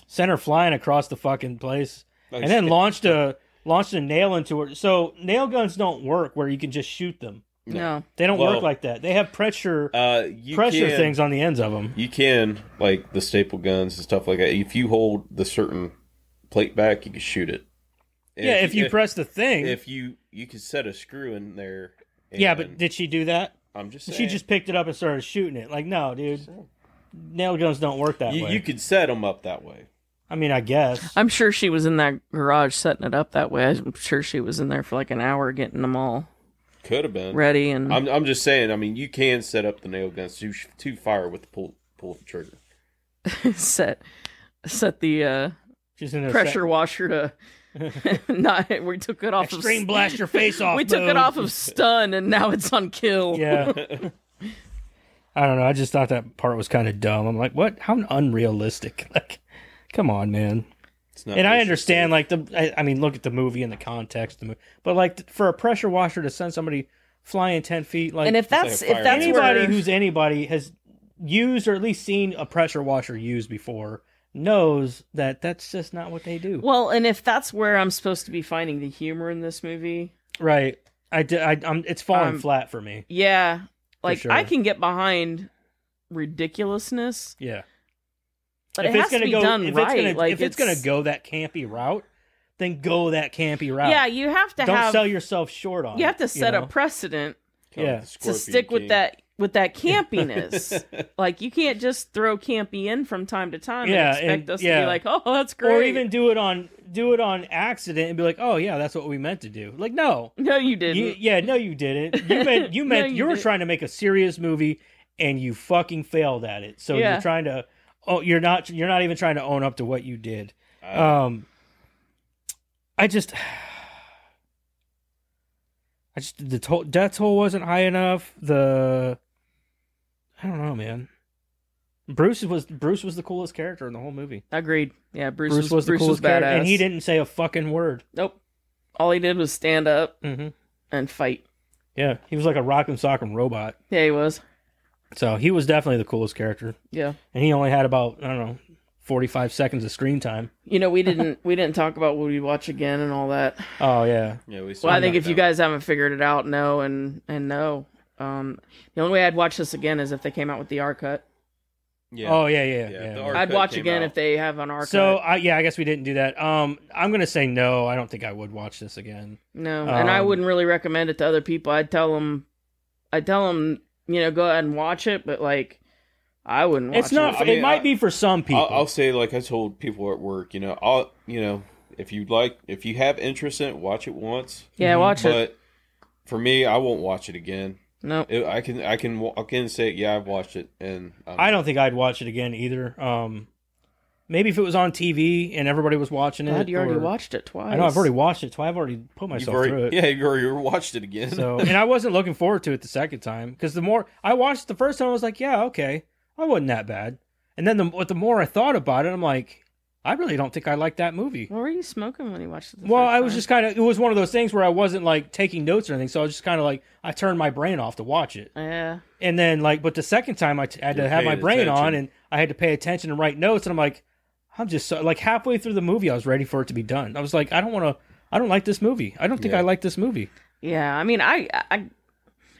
Sent her flying across the fucking place, and then launched a launched a nail into her. So nail guns don't work where you can just shoot them. No. They don't Well- work like that. They have pressure Uh, you pressure can, things on the ends of them. You can like the staple guns and stuff like that. If you hold the certain plate back, you can shoot it. And Yeah, if you press the thing. if you you could set a screw in there. yeah, but did she do that? I'm just saying, She just picked it up and started shooting it. Like, no, dude. Nail guns don't work that you, way. you could set them up that way. I mean, I guess. I'm sure she was in that garage setting it up that way. I'm sure she was in there for like an hour getting them all Could have been. ready and I'm I'm just saying. I mean, you can set up the nail guns to to fire with the pull pull the trigger. set set the uh, She's in there. pressure washer to not. We took it off Extreme of blast your face off. We took it off of stun and now it's on kill. Yeah. I don't know. I just thought that part was kind of dumb. I'm like, what? How unrealistic? Like, come on, man. It's not And I understand, like the. I, I mean, look at the movie and the context. of The movie, but like for a pressure washer to send somebody flying ten feet, like And if that's a if that's anybody where who's anybody has used or at least seen a pressure washer used before knows that that's just not what they do. well, and if that's where I'm supposed to be finding the humor in this movie, right. I, di- I I'm it's falling Um, flat for me. yeah, like sure. I can get behind ridiculousness, Yeah. but if it it's has to gonna be go, done if right. it's gonna, like if it's, gonna go that campy route, then go that campy route. yeah, you have to Don't have sell yourself short on. you have to set know? a precedent Kind Yeah. to Scorpion stick with that with that campiness. like you can't just throw campy in from time to time Yeah, and expect and- us yeah. to be like, "Oh, that's great." or even do it on do it on accident and be like, oh yeah, that's what we meant to do. Like no, no, you didn't. you, yeah, no, you didn't. You meant you No, meant you you were trying to make a serious movie and you fucking failed at it. So Yeah. you're trying to oh you're not you're not even trying to own up to what you did. Uh, Um, I just. I just the toll, death toll wasn't high enough. The I don't know, man. Bruce was Bruce was the coolest character in the whole movie. Agreed. Yeah, Bruce, Bruce, was, was the Bruce coolest was badass, character, and he didn't say a fucking word. Nope. All he did was stand up hmm and fight. Yeah, he was like a rock and sock'em robot. Yeah, he was. So he was definitely the coolest character, Yeah. and he only had about I don't know forty five seconds of screen time. You know, we didn't we didn't talk about what we watch again and all that. Oh yeah, yeah, we Well, I think knocked if you guys haven't figured it out, no and and no. Um, the only way I'd watch this again is if they came out with the R cut. yeah, oh yeah, yeah, Yeah, yeah. the yeah. R- I'd watch again out. if they have an R So cut. I, yeah, I guess we didn't do that. Um, I'm gonna say no. I don't think I would watch this again. No, and I Um, wouldn't really recommend it to other people. I'd tell them, I'd tell them, you know, go ahead and watch it, but like, I wouldn't watch It's not. it. I it might I- be for some people. I'll, I'll say like I told people at work, you know, I'll you know if you like if you have interest in it, watch it once. Yeah, watch it. But for me, I won't watch it again. No, It, I can I can I can say yeah I've watched it and um, I don't think I'd watch it again either. Um, maybe if it was on TV and everybody was watching it. glad you already or- watched it twice. I know I've already watched it, so I've already put myself already, through it. yeah you've already watched it again. So, and I wasn't looking forward to it the second time because the more I watched it the first time, I was like, yeah, okay, I wasn't that bad. And then the the more I thought about it, I'm like, I really don't think I like that movie. What were you smoking when you watched it? the Well, first I was time? just kind of. It was one of those things where I wasn't like taking notes or anything, so I was just kind of like I turned my brain off to watch it, Yeah. and then like, but the second time I t- had to You're have my paying brain on, and I had to pay attention and write notes, and I'm like, I'm just so, like halfway through the movie, I was ready for it to be done. I was like, I don't want to. I don't like this movie. I don't think Yeah. I like this movie. Yeah. I mean, I, I,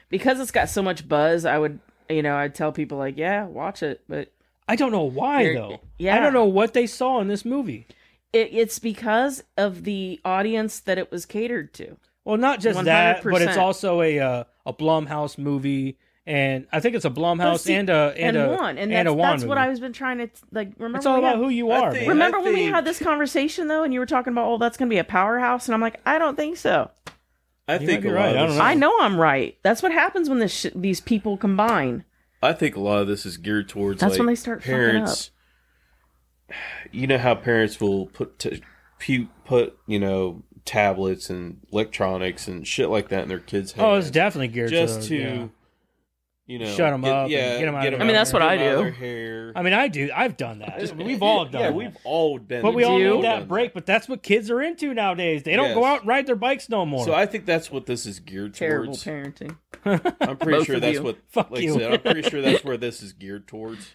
because it's got so much buzz, I would, you know, I'd tell people like, yeah, watch it, but I don't know why You're- though. yeah. I don't know what they saw in this movie. it, it's because of the audience that it was catered to. Well, not just that, but it's also a uh, a Blumhouse movie, and I think it's a Blumhouse see, and a And, and, a one, and, and that's, a Wan that's what. I was been trying to like. Remember, It's all about had- who you are. think- Remember I when we had this conversation though, and you were talking about, oh, that's going to be a powerhouse, and I'm like, I don't think so. I You think might be a lot right, I don't know. I know I'm right. That's what happens when this sh- these people combine. I think a lot of this is geared towards That's like, when they start fucking parents. You know how parents will put to, put you know tablets and electronics and shit like that in their kids' hands. Oh, it's definitely geared just to yeah. you know Shut 'em get- up and get them out of them I mean, that's what get I 'em out of do. hair. I mean, I do. I've done that. We've all done. Yeah, that. we've all done. But we all Do need that break. But that's what kids are into nowadays. They don't go out and ride their bikes no more. So I think that's what this is geared Terrible towards. parenting. I'm pretty Both sure that's you. what. Fuck like you. I said, I'm pretty sure that's where this is geared towards.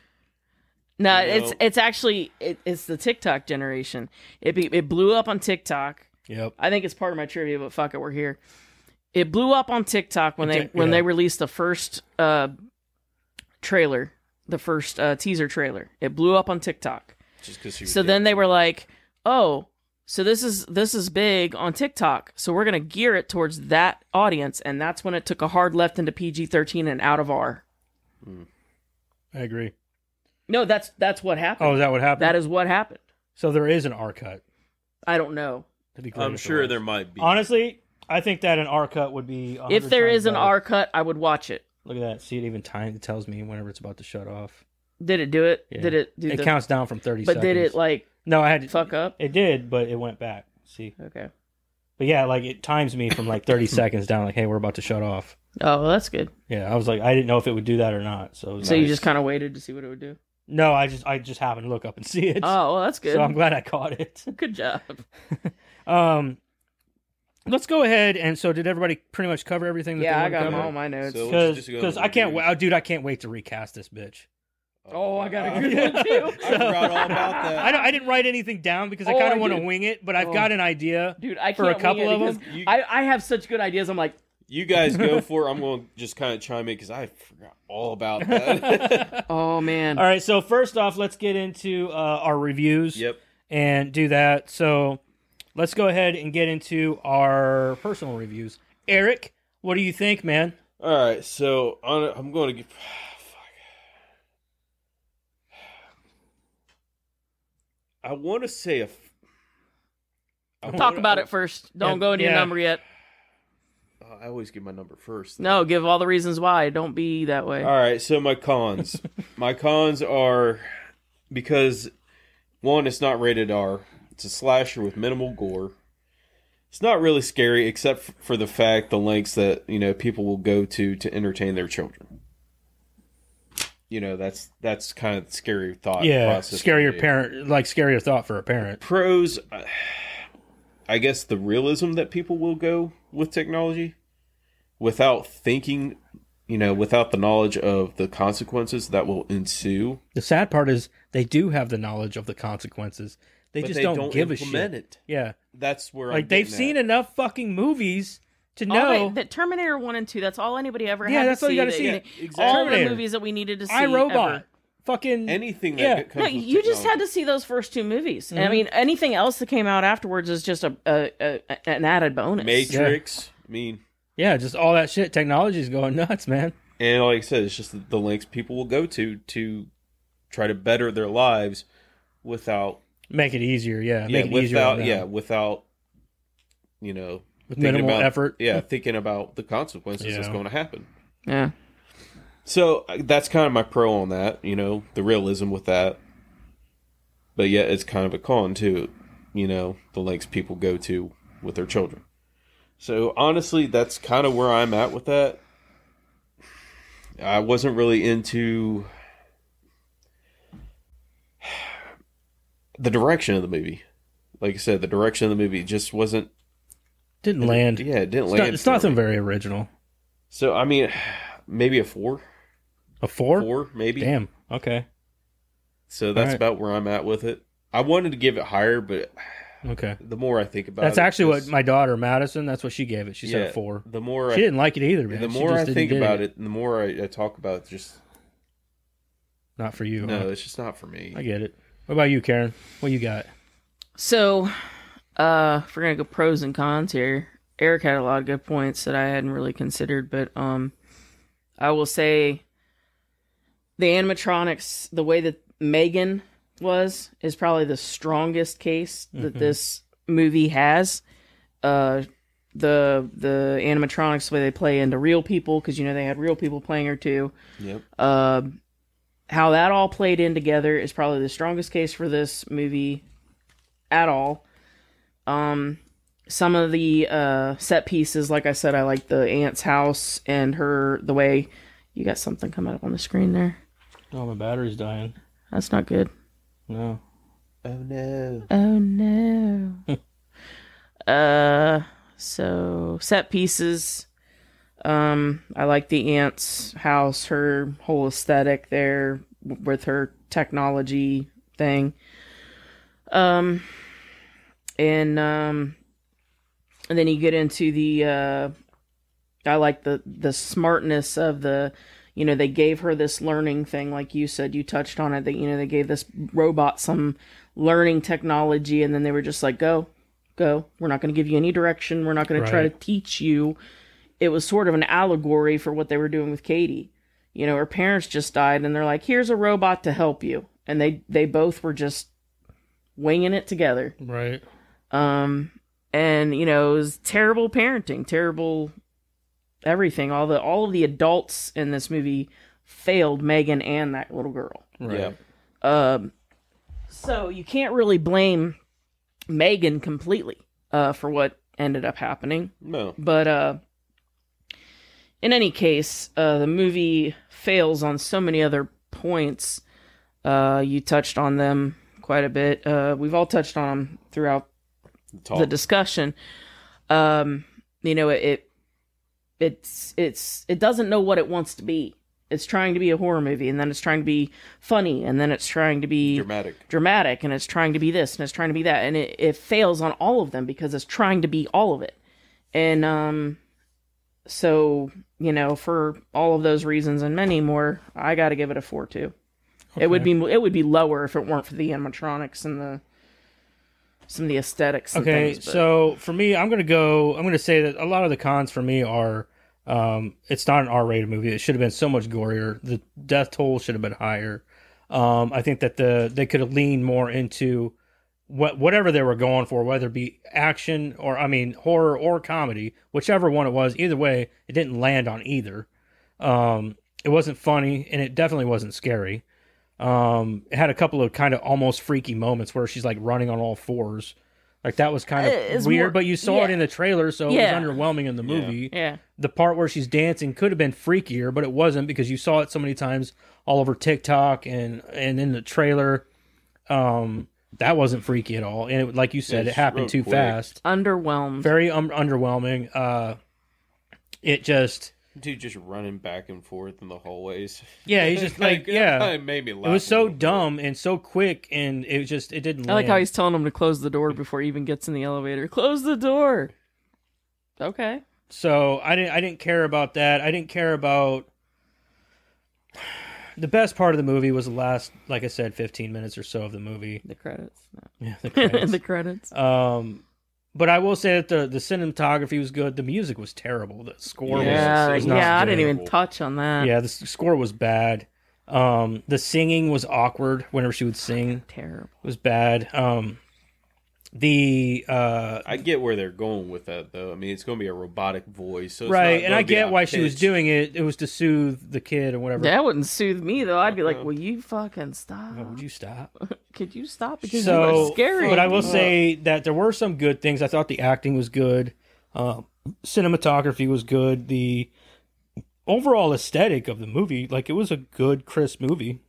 No, You it's know? it's actually it, it's the TikTok generation. It be, it blew up on TikTok. yep. I think it's part of my trivia, but fuck it, we're here. It blew up on TikTok when they did, when yeah. they released the first uh, trailer, the first uh, teaser trailer. It blew up on TikTok. Just because So then they were like, "Oh, so this is this is big on TikTok. So we're gonna gear it towards that audience." And that's when it took a hard left into PG thirteen and out of R. Hmm. I agree. No, that's that's what happened. Oh, is that what happened? that is what happened. so there is an R cut. I don't know. Be I'm sure there might be. Honestly, I think that an R cut would be. If there times is an better. R cut, I would watch it. look at that. See, it even time it tells me whenever it's about to shut off. Did it do it? Yeah. Did it do It the? counts down from thirty. but seconds. did it like No, I had to, fuck up? It did, but it went back. See, Okay. but yeah, like it times me from like thirty seconds down. Like, hey, we're about to shut off. Oh, well, that's good. Yeah, I was like, I didn't know if it would do that or not. So, it was So you just kind of waited to see what it would do. no, I just I just happened to look up and see it. Oh, well, that's good. so I'm glad I caught it. Good job. Um, let's go ahead and so did everybody pretty much cover everything? That Yeah, they I got cover? all my notes. Because Just go to because I can't wait, oh, dude, I can't wait to recast this bitch. Oh, I got a Uh, good Yeah. one too. I forgot all about that. I don't, I didn't write anything down because I Oh, kind I of want to did. wing it, but I've Oh. got an idea. Dude, I For can't a couple wing it of 'em? because You- I, I have such good ideas. I'm like, You guys go for it. I'm going to just kind of chime in because I forgot all about that. oh man. All right, so first off, let's get into uh, our reviews. yep. and do that. So let's go ahead and get into our personal reviews. Eric, what do you think, man? All right. So on, I'm going to I want to say a. f- I Talk wanna- about I- it first. Don't Yeah, go into your number yet. I always give my number first. No, give all the reasons why. Don't be that way. All right, so my cons. my cons are because one, it's not rated R. It's a slasher with minimal gore. It's not really scary, except for the fact the lengths that you know people will go to to entertain their children. You know, that's that's kind of the scary thought. yeah, process scarier parent, like scarier thought for a parent. Pros, uh, I guess the realism that people will go with technology without thinking, you know, without the knowledge of the consequences that will ensue. The sad part is they do have the knowledge of the consequences. They but just they don't, don't, give a implement shit. it. Yeah, That's where like I'm they've seen at. enough fucking movies to All know. they- the Terminator one and two. That's all anybody ever Yeah, had that's to all see. you gotta see. they- Yeah, exactly. All the Terminator. movies that we needed to see. I Robot, ever. fucking anything that Yeah. comes No, with you just had to see those first two movies. Mm-hmm. I mean, anything else that came out afterwards is just a, a, a an added bonus. Matrix. I mean, yeah, just all that shit. Technology's going nuts, man. and like I said, it's just the, the lengths people will go to to try to better their lives without Make it easier, yeah. yeah, Make it easier. without yeah, without you know with thinking minimal about- effort. Yeah, thinking about the consequences that's going to happen. Yeah. So uh, that's kind of my pro on that, you know, the realism with that. But yet it's kind of a con too, you know, the lengths people go to with their children. So honestly, that's kind of where I'm at with that. I wasn't really into the direction of the movie. Like I said, the direction of the movie just wasn't. Didn't land. Yeah, it didn't It's, land. not, it's nothing me. very original. So I mean, maybe a four, A four? four maybe. Damn. Okay. So that's Alright. about where I'm at with it. I wanted to give it higher, but Okay. the more I think about That's it, that's actually what my daughter Madison. That's what she gave it. She said a four. The more She I, didn't like it either, man. the She more just I think about it, and the more I, I talk about it, just Not for you. no, huh? it's just not for me. I get it. What about you, Karen? What you got? So, uh, if we're gonna go pros and cons here, Eric had a lot of good points that I hadn't really considered, but um, I will say the animatronics, the way that Megan was, is probably the strongest case that Mhm. this movie has. Uh, the the animatronics, the way they play into real people, because you know they had real people playing her too. Yep. Uh, how that all played in together is probably the strongest case for this movie at all. Um, some of the uh, set pieces, like I said, I like the aunt's house and her the way you got something coming up on the screen there. Oh, my battery's dying. That's not good. No. Oh no. Oh no. uh, so set pieces. Um, I like the aunt's house, her whole aesthetic there with her technology thing. Um, and um, and then you get into the uh, I like the the smartness of the you know they gave her this learning thing like you said you touched on it that you know they gave this robot some learning technology and then they were just like go go we're not going to give you any direction we're not going to try to teach you. It was sort of an allegory for what they were doing with Katie. You know her parents just died and they're like here's a robot to help you. And they they both were just winging it together. Right. Um and you know it was terrible parenting terrible everything all the all of the adults in this movie failed megan and that little girl Right. Yeah. um so you can't really blame megan completely uh for what ended up happening No. but uh in any case uh the movie fails on so many other points uh you touched on them quite a bit uh we've all touched on them throughout Talk. the discussion. Um you know it, it it's it's it doesn't know what it wants to be. It's trying to be a horror movie and then it's trying to be funny and then it's trying to be Dramatic. dramatic and it's trying to be this and it's trying to be that and it, it fails on all of them because it's trying to be all of it. And um so you know for all of those reasons and many more i gotta give it a four too it would be it would be lower if it weren't for the animatronics and the some of the aesthetics Okay, things, so for me, I'm gonna go. I'm gonna say that a lot of the cons for me are, um, it's not an R-rated movie. It should have been so much gorier. The death toll should have been higher. Um, I think that the they could have leaned more into what whatever they were going for, whether it be action or I mean horror or comedy, whichever one it was. Either way, it didn't land on either. Um, it wasn't funny, and it definitely wasn't scary. Um, it had a couple of kind of almost freaky moments where she's like running on all fours. Like that was kind of Uh, weird, more- but you saw it in the trailer, so Yeah. it was underwhelming in the movie. yeah The part where she's dancing could have been freakier, but it wasn't because you saw it so many times all over TikTok and and in the trailer. Um, that wasn't freaky at all, and it, like you said, Yeah, it happened too quick. fast. underwhelmed Very um, underwhelming. Uh, it just Dude just running back and forth in the hallways. yeah, he's just like yeah. It made me laugh. It was so little bit. dumb and so quick, and it was just it didn't. i like how he's telling him to close the door before he even gets in the elevator close the door okay So I didn't I didn't care about that. I didn't care about the best part of the movie was the last, like I said, fifteen minutes or so of the movie. the credits Yeah, the credits. the credits um, but I will say that the the cinematography was good. The music was terrible. The score yeah was, was yeah i didn't even touch on that Yeah, the score was bad. Um, the singing was awkward whenever she would sing. It terrible was bad. Um, the uh, I get where they're going with that, though. I mean, it's going to be a robotic voice, so it's right, not and I get why she was doing it. It was to soothe the kid or whatever. that wouldn't soothe me though i'd be like will you fucking stop Oh, would you stop? could you stop because you are scary But I will say that there were some good things. I thought the acting was good, uh, cinematography was good. The overall aesthetic of the movie, like it was a good, crisp movie.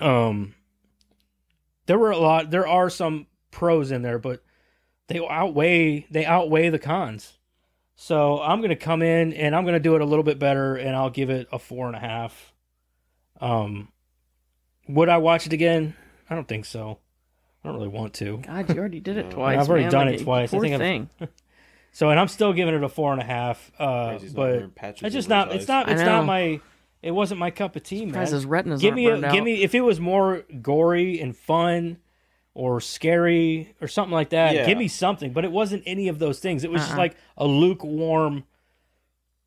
Um, there were a lot. There are some pros in there, but they outweigh they outweigh the cons. So I'm gonna come in and I'm gonna do it a little bit better, and I'll give it a four and a half. Um, would I watch it again? I don't think so. I don't really want to. God, you already did it twice. I've already man. done Like, it twice. I Poor think I've- thing. So, and I'm still giving it a four and a half. Uh, but it's just not. It's not. It's not my. It wasn't my cup of tea, man. Surprised his retinas give me a, give me if it was more gory and fun or scary or something like that Yeah. give me something but it wasn't any of those things it was just Uh-uh. like a lukewarm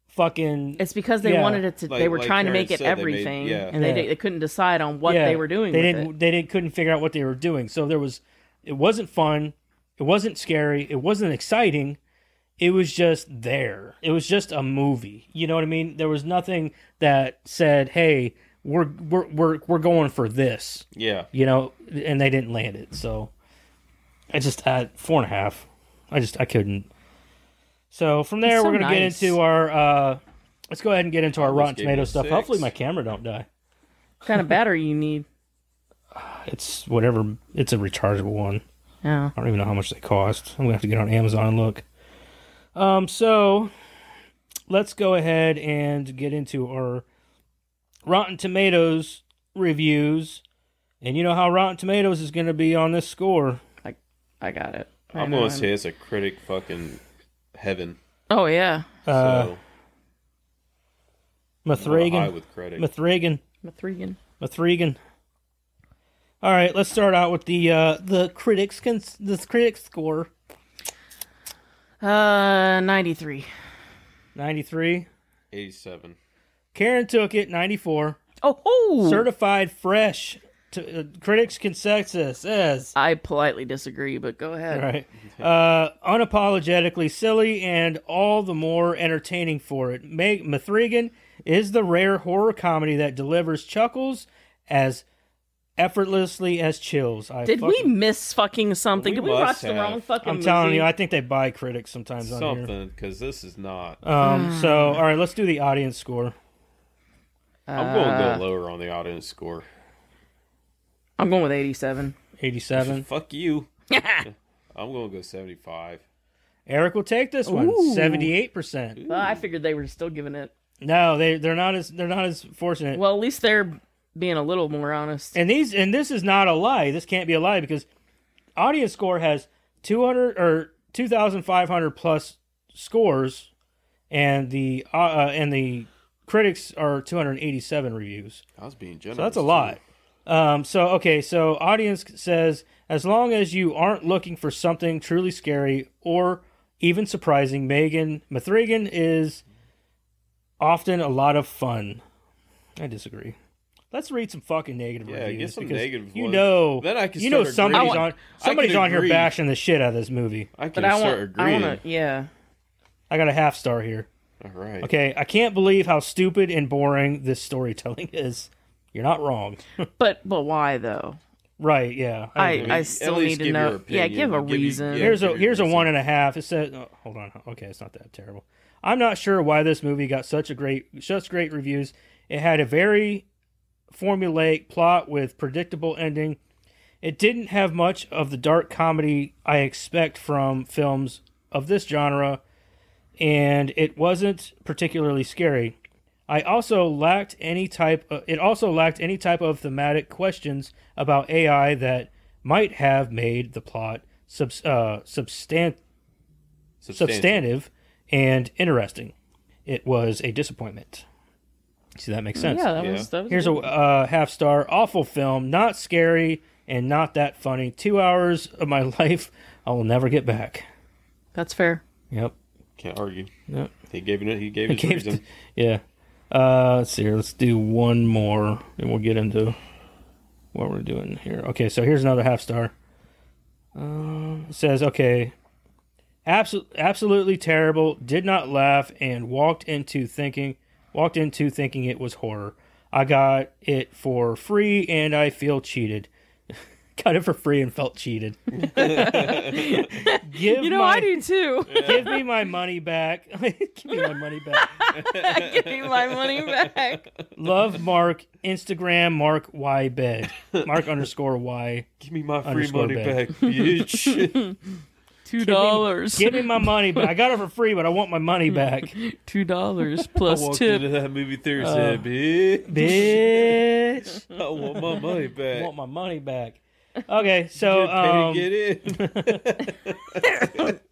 fucking It's because they Yeah. wanted it to. they were like trying to make it said, they made- everything, yeah. and they Yeah. di- they couldn't decide on what yeah, they were doing. they with didn't it. they didn't couldn't figure out what they were doing so there was it wasn't fun it wasn't scary it wasn't exciting it was just there it was just a movie you know what i mean there was nothing that said hey we're we're we're, we're going for this Yeah. you know, and they didn't land it. So I just had four and a half. I just I couldn't. So from there, so we're gonna nice. get into our. uh Let's go ahead and get into our Rotten Tomato stuff. six. Hopefully, my camera don't die. What kind of battery you need? It's whatever. It's a rechargeable one. Yeah. I don't even know how much they cost. I'm gonna have to get on Amazon and look. Um. So let's go ahead and get into our Rotten Tomatoes reviews. And you know how Rotten Tomatoes is going to be on this score. I I got it. I I'm gonna say it's a critic fucking heaven. Oh yeah, Uh, so I'm gonna high with critic. Mithragan. Mithrigan. Mithragan. All right, let's start out with the uh, the critics cons- the critics score Uh, ninety three. 93. 87. Karen took it 94. Oh, ho! Certified fresh. To, uh, critics consensus says I politely disagree, but go ahead. all right. Uh, unapologetically silly and all the more entertaining for it. Meg Mithrigan is the rare horror comedy that delivers chuckles as effortlessly as chills. I Did we miss fucking something? We Did we watch must the wrong fucking I'm telling movie? you, I think they buy critics sometimes on. Something, because this is not. Um, so all right, let's do the audience score. I'm going to Uh, go lower on the audience score. I'm going with eighty-seven. 87. Fuck you. I'm going to go 75. Eric will take this one. Ooh. 78%. Well, I figured they were still giving it. No, they they're not as they're not as fortunate. Well, at least they're being a little more honest. And these and this is not a lie. This can't be a lie because audience score has 200 or 2500 plus scores and the uh, uh, and the critics are 287 reviews. I was being generous. So that's a too. lot. Um, so okay, so audience says as long as you aren't looking for something truly scary or even surprising, Megan Mithrigan is often a lot of fun. I disagree. Let's read some fucking negative Yeah, reviews get some because negative you ones. know Then I can you know somebody's agreeing. on somebody's can on here bashing the shit out of this movie. I can but I start want. I agreeing. want to. Yeah. I got a half star here. All right. Okay, I can't believe how stupid and boring this storytelling is. You're not wrong. But but why though? right? Yeah. I agree. I still need to give know. your Yeah, give a Give you- reason. yeah. here's a give here's a one and a half. It said, oh, hold on, okay, it's not that terrible. I'm not sure why this movie got such a great such great reviews. It had a very formulaic plot with predictable ending. It didn't have much of the dark comedy I expect from films of this genre, and it wasn't particularly scary. I also lacked any type. Of, it also lacked any type of thematic questions about AI that might have made the plot subs, uh, substan- Substantial. substantive and interesting. It was a disappointment. See that makes sense. yeah, that Yeah. was. That was Here's a uh, half star. Awful film. Not scary and not that funny. Two hours of my life I will never get back. That's fair. Yep. Can't argue. Yep. He gave it. He gave It his gave- reason. yeah. Uh, let's see here. Let's do one more, and we'll get into what we're doing here. Okay, so here's another half star. Um, it says, okay, Absol- absolutely terrible. Did not laugh and walked into thinking, walked into thinking it was horror. I got it for free and I feel cheated. Got it for free and felt cheated. Give You know, my, I do too. Give me my money back. give me my money back. Give me my money back. Love Mark. Instagram Mark Y bed. Mark underscore Y. Give me my free money bag. back, bitch. Two dollars. Give me my money back. I got it for free, but I want my money back. Two dollars I plus walked tip. into that movie theater Uh, said, bitch, Bitch. I want my money I back. want my money back. Okay, so Get um, get in.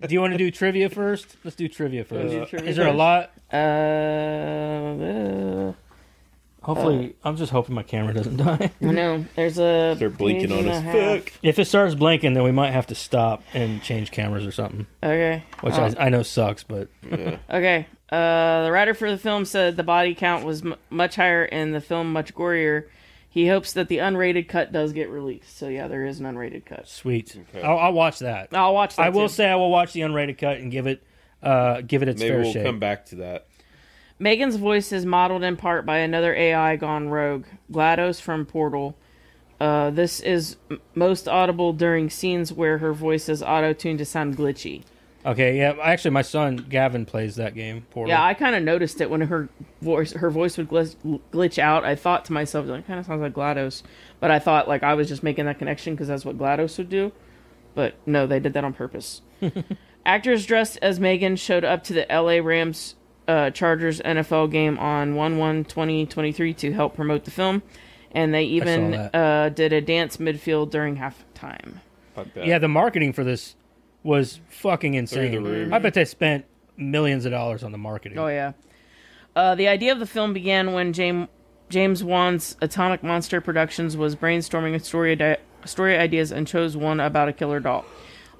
do you want to do trivia first? Let's do trivia first. do trivia Is there a lot? Uh, Hopefully, I'm just hoping my camera doesn't die. I know. There's a. They're blinking page on and us. half. Fuck. if it starts blinking, then we might have to stop and change cameras or something, Okay. which Oh. I, I know sucks, but Yeah. Okay. Uh, the writer for the film said the body count was m- much higher and the film much gorier. He hopes that the unrated cut does get released. So yeah, there is an unrated cut. sweet. Okay. I'll, I'll watch that. I'll watch that. I will too. say I will watch the unrated cut and give it uh give it its Maybe fair we'll shake. come back to that. Megan's voice is modeled in part by another AI gone rogue, GLaDOS from Portal. Uh, this is m- most audible during scenes where her voice is auto-tuned to sound glitchy. Okay, yeah. Actually, my son Gavin plays that game. Portal. Yeah, I kind of noticed it when her voice her voice would glitch, glitch out. I thought to myself, like, kind of sounds like Glados, but I thought like I was just making that connection because that's what Glados would do. But no, they did that on purpose. Actors dressed as Megan showed up to the L.A. Rams uh, Chargers NFL game on 1 1 2023 to help promote the film, and they even uh, did a dance midfield during halftime. Fuck yeah. The marketing for this was fucking insane. the roof. I bet they spent millions of dollars on the marketing. Oh yeah. Uh, the idea of the film began when James James Wan's Atomic Monster Productions was brainstorming story ide- story ideas and chose one about a killer doll.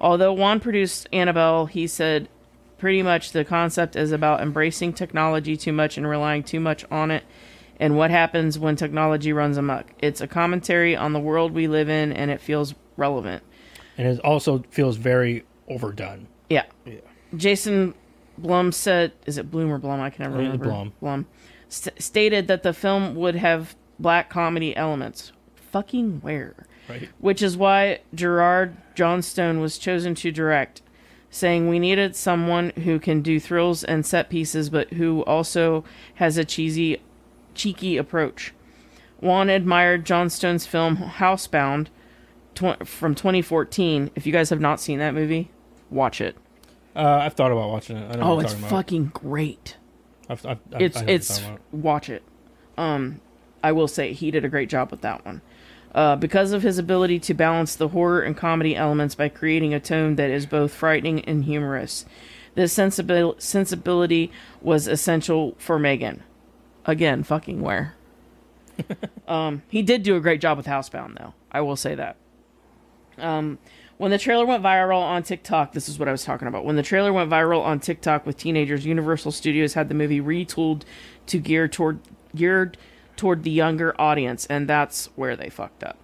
Although Wan produced Annabelle, he said pretty much the concept is about embracing technology too much and relying too much on it and what happens when technology runs amok. It's a commentary on the world we live in and it feels relevant. and it also feels very overdone. Yeah. Yeah. Jason Blum said, "Is it Bloom or Blum? I can never I think it's remember." Blum. Blum st- stated that the film would have black comedy elements. Fucking where? Right. Which is why Gerard Johnstone was chosen to direct, saying we needed someone who can do thrills and set pieces, but who also has a cheesy, cheeky approach. Wan admired Johnstone's film Housebound tw- from 2014. If you guys have not seen that movie, watch it. Uh, I've thought about watching it. I know Oh, it's fucking great. I've, I've, I've, It's I know what you're it's watch it. Um, I will say he did a great job with that one. Uh, because of his ability to balance the horror and comedy elements by creating a tone that is both frightening and humorous. This sensibil- sensibility was essential for Megan. Again, fucking where? um, he did do a great job with Housebound, though. I will say that. Um, when the trailer went viral on TikTok, this is what I was talking about. When the trailer went viral on TikTok with teenagers, Universal Studios had the movie retooled to gear toward geared toward the younger audience, and that's where they fucked up.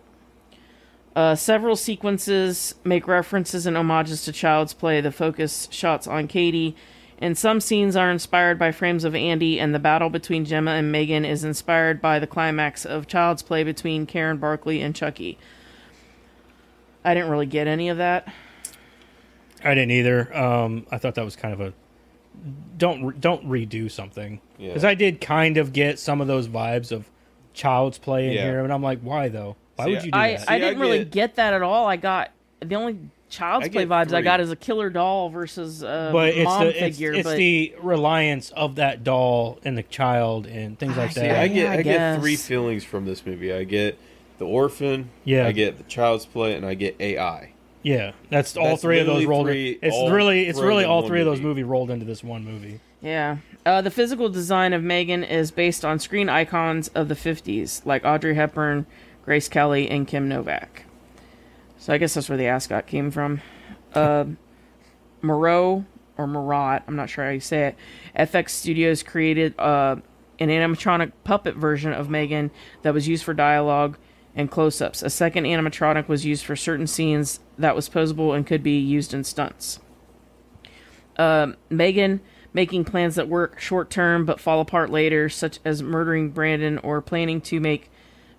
Uh, several sequences make references and homages to Child's Play. The focus shots on Katie, and some scenes are inspired by frames of Andy, and the battle between Gemma and Megan is inspired by the climax of Child's Play between Karen Barclay and Chucky. I didn't really get any of that. I didn't either. Um, I thought that was kind of a don't re- don't redo something Yeah. because I did kind of get some of those vibes of Child's Play in Yeah. here, and I'm like, why though? Why See, would you do I, that? I See, I didn't really get- get that at all. I got the only Child's I Play get vibes I got is a killer doll versus a but it's mom the figure. it's but the reliance of that doll and the child and things like I that. See, I Yeah, get I I, get three feelings from this movie. I get the orphan, Yeah. I get the child's play, and I get AI. Yeah, that's all That's three of those rolled. three- in. It's really it's really all three of those movie. movies rolled into this one movie. Yeah. Uh, the physical design of Megan is based on screen icons of the 50s, like Audrey Hepburn, Grace Kelly, and Kim Novak. So I guess that's where the ascot came from. Uh, Moreau, or Marat, I'm not sure how you say it, FX Studios created uh, an animatronic puppet version of Megan that was used for dialogue and close ups. A second animatronic was used for certain scenes that was posable and could be used in stunts. Um, Megan making plans that work short term but fall apart later, such as murdering Brandon or planning to make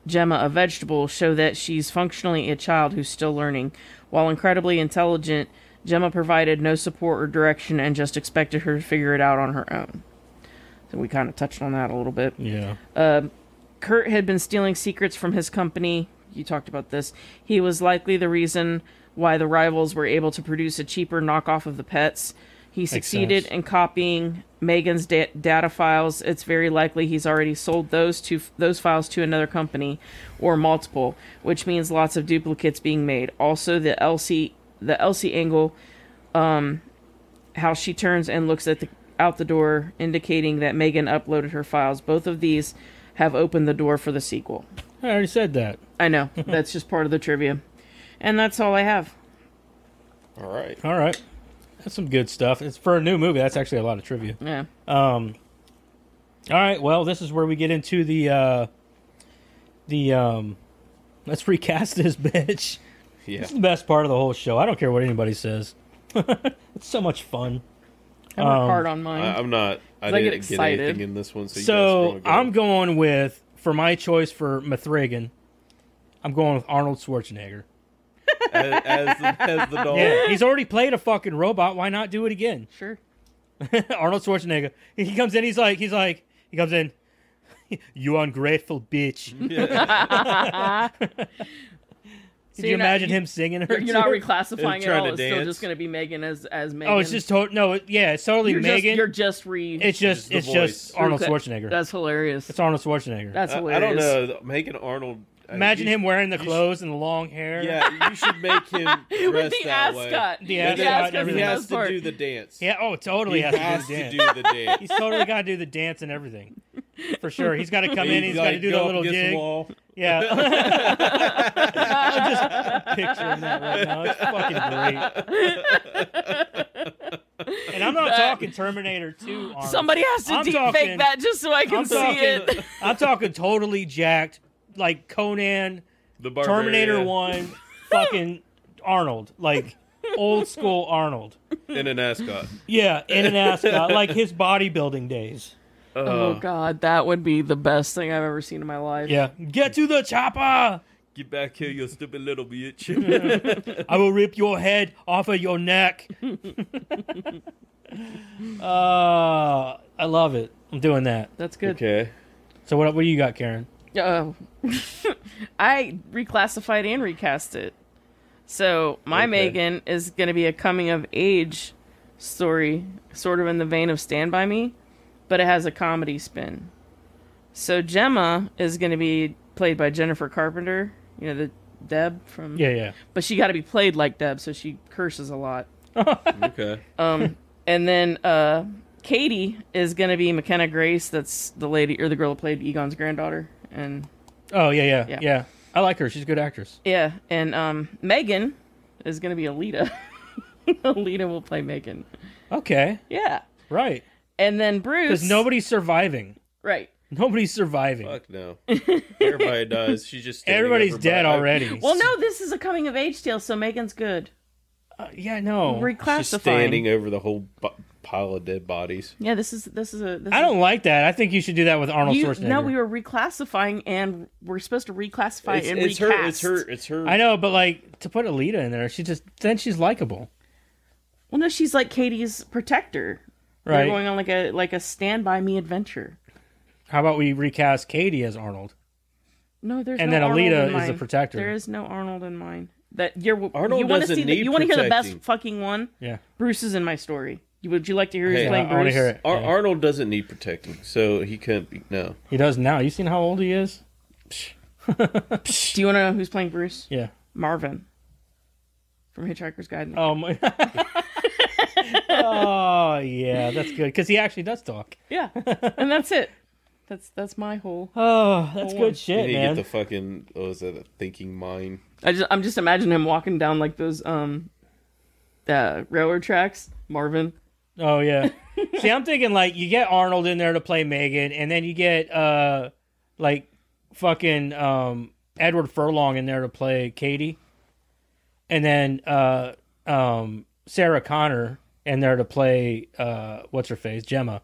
Gemma a vegetable, show that she's functionally a child who's still learning. While incredibly intelligent, Gemma provided no support or direction and just expected her to figure it out on her own. So we kind of touched on that a little bit. Yeah. Kurt had been stealing secrets from his company. You talked about this. He was likely the reason why the rivals were able to produce a cheaper knockoff of the pets. He succeeded in copying Megan's da- data files. It's very likely he's already sold those to those files to another company or multiple, which means lots of duplicates being made. Also, the Elsie the Elsie angle, um, how she turns and looks at the out the door, indicating that Megan uploaded her files. Both of these have opened the door for the sequel. I already said that. I know. That's just part of the trivia. And that's all I have. All right. All right. That's some good stuff. It's for a new movie. That's actually a lot of trivia. Yeah. Um. All right. Well, this is where we get into the uh, the um. Let's recast this bitch. Yeah. It's the best part of the whole show. I don't care what anybody says. it's so much fun. I work Um, hard on mine. I, I'm not. I I didn't get get, anything in this one. So, So go. I'm going with for my choice for Mithragan. I'm going with Arnold Schwarzenegger. as, as, the, as the dog. Yeah, he's already played a fucking robot. Why not do it again? sure. Arnold Schwarzenegger. He comes in. He's like, he's like, he comes in. You ungrateful bitch. So Could you you're not- imagine him singing her? You're, you're not reclassifying it trying all. to It's still just going to be Megan as as Megan. Oh, it's just total. No, it- yeah, it's totally you're Megan. Just, you're just re. it's just, the it's just. Arnold Okay. Schwarzenegger. That's hilarious. it's Arnold Schwarzenegger. That's I, I don't know. Megan Arnold. uh, Imagine you- him wearing the you clothes and the long hair. Yeah, you should make him dress With the that way. ascot. The The ascot ascot's the everything. He has to part. do the dance. Yeah. Oh, totally he has, has to do the to dance. do the dance. He's totally got to do the dance and everything. For sure. He's got to come in. He'd, He's got to do go the little against the wall. Yeah. I'm just picturing that right now. It's fucking great. And I'm not That- talking Terminator 2 Arnold. Somebody has to I'm deep talking- fake that just so I can I'm see talking, it. I'm talking totally jacked, like Conan, The barbarian. Terminator 1, fucking Arnold. Like old school Arnold. in an ascot. Yeah, in an ascot, like his bodybuilding days. Oh Uh, god, that would be the best thing I've ever seen in my life. Yeah. Get to the chopper! Get back here, you stupid little bitch. I will rip your head off of your neck. uh, I love it. I'm doing that. That's good. okay. So what? What do you got, Karen? Oh, I reclassified and recast it. So my Okay. Megan is going to be a coming of age story, sort of in the vein of Stand by Me, but it has a comedy spin. So Gemma is going to be played by Jennifer Carpenter. You know the Deb from Yeah, yeah. but she got to be played like Deb, so she curses a lot. Okay. Um, and then uh, Katie is going to be McKenna Grace. That's the lady or the girl who played Egon's granddaughter. And Oh, yeah, yeah, yeah, Yeah. I like her. She's a good actress. yeah, and um, Megan is going to be Alita. Alita will play Megan. Okay, Yeah, right. And then Bruce. Because nobody's surviving. right. Nobody's surviving. Fuck no. Everybody does. She's just Everybody's dead already. Well, no, this is a coming of age tale, so Megan's good. Uh, yeah, no. Reclassifying. She's standing over the whole bu- pile of dead bodies. Yeah, this is this is a. This I is- don't like that. I think you should do that with Arnold You, Schwarzenegger. no, we were reclassifying, and we're supposed to reclassify It's, and it's recast. her. It's her. It's her. I know, but like to put Alita in there, she just then she's likable, Well, no, she's like Katie's protector. They're right? going on like a like a stand by me adventure. How about we recast Katie as Arnold? No, there's And no then Arnold Alita in is the protector. There is no Arnold in mine. That you're Arnold you want to doesn't see the, you want to hear the best fucking one? Yeah, Bruce is in my story. Would you like to hear who's Hey, playing I want to Bruce? hear it. Ar- Yeah. Arnold doesn't need protecting, so he couldn't be. No. He does now. You seen how old he is? Do you want to know who's playing Bruce? Yeah. Marvin from Hitchhiker's Guide. Oh my. oh yeah, that's good because he actually does talk. Yeah, and that's it. That's that's my whole. Oh, that's Oh, good You shit, need to man. get the fucking. What was that? A thinking mind. I just I'm just imagining him walking down like those um, uh, railroad tracks. Marvin. Oh yeah. See, I'm thinking like you get Arnold in there to play Megan, and then you get uh like fucking um Edward Furlong in there to play Katie, and then uh um Sarah Connor in there to play uh what's her face Gemma.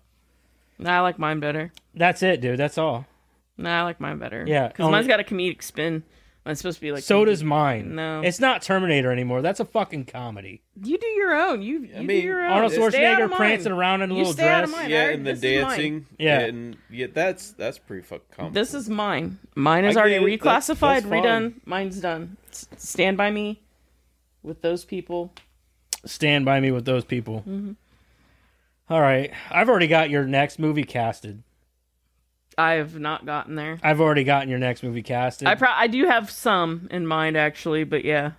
Nah, I like mine better. That's it, dude. That's all. Nah, I like mine better. Yeah, because only- mine's got a comedic spin. It's supposed to be like So does mine. No. It's not Terminator anymore. That's a fucking comedy. you do your own. You, you do mean, your own. Arnold Schwarzenegger prancing around in a You little stay out of dress. mine. yeah, alright? and the This is mine. dancing. Yeah. and yeah, that's that's pretty fucking common. This is mine. Mine is I already get it. That's- reclassified, that's redone. Mine's done. S- Stand by me with those people. Stand by me with those people. Mm-hmm. All right. I've already got your next movie casted. I have not gotten there. I've already gotten your next movie casted. I pro- I do have some in mind actually, but yeah.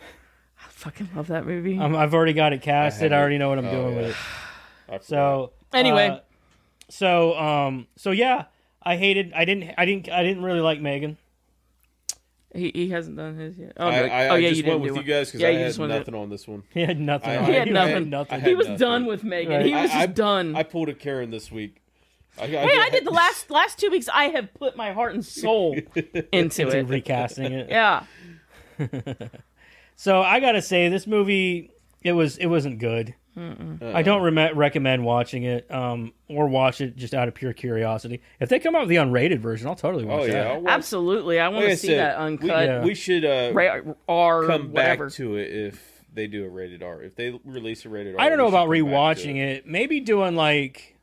I fucking love that movie. Um, I've already got it casted. I, haven't. already know what I'm Oh, doing yeah. with it. So Anyway. uh, so um, so yeah, I hated. I didn't. I didn't. I didn't really like Megan. He, he hasn't done his yet. Oh, I, no. I, oh I yeah, just you didn't went with you guys because Yeah, I you had just went to- nothing on this one. He had nothing. I- on He it. had nothing. nothing. He was nothing. done with Megan. Right. He was I- just I- done. I pulled a Karen this week. I, I, hey, I did the last last two weeks. I have put my heart and soul into into it. recasting it. Yeah. So I gotta say, this movie it was it wasn't good. I don't re- recommend watching it, um, or watch it just out of pure curiosity. If they come out with the unrated version, I'll totally watch it. Oh yeah, that. Watch- Absolutely. I want Like I to see said, that we- uncut. Yeah. We should uh, Ra- R come whatever. back to it if they do a rated R. If they release a rated R, I don't know about come back to rewatching it. Maybe doing like,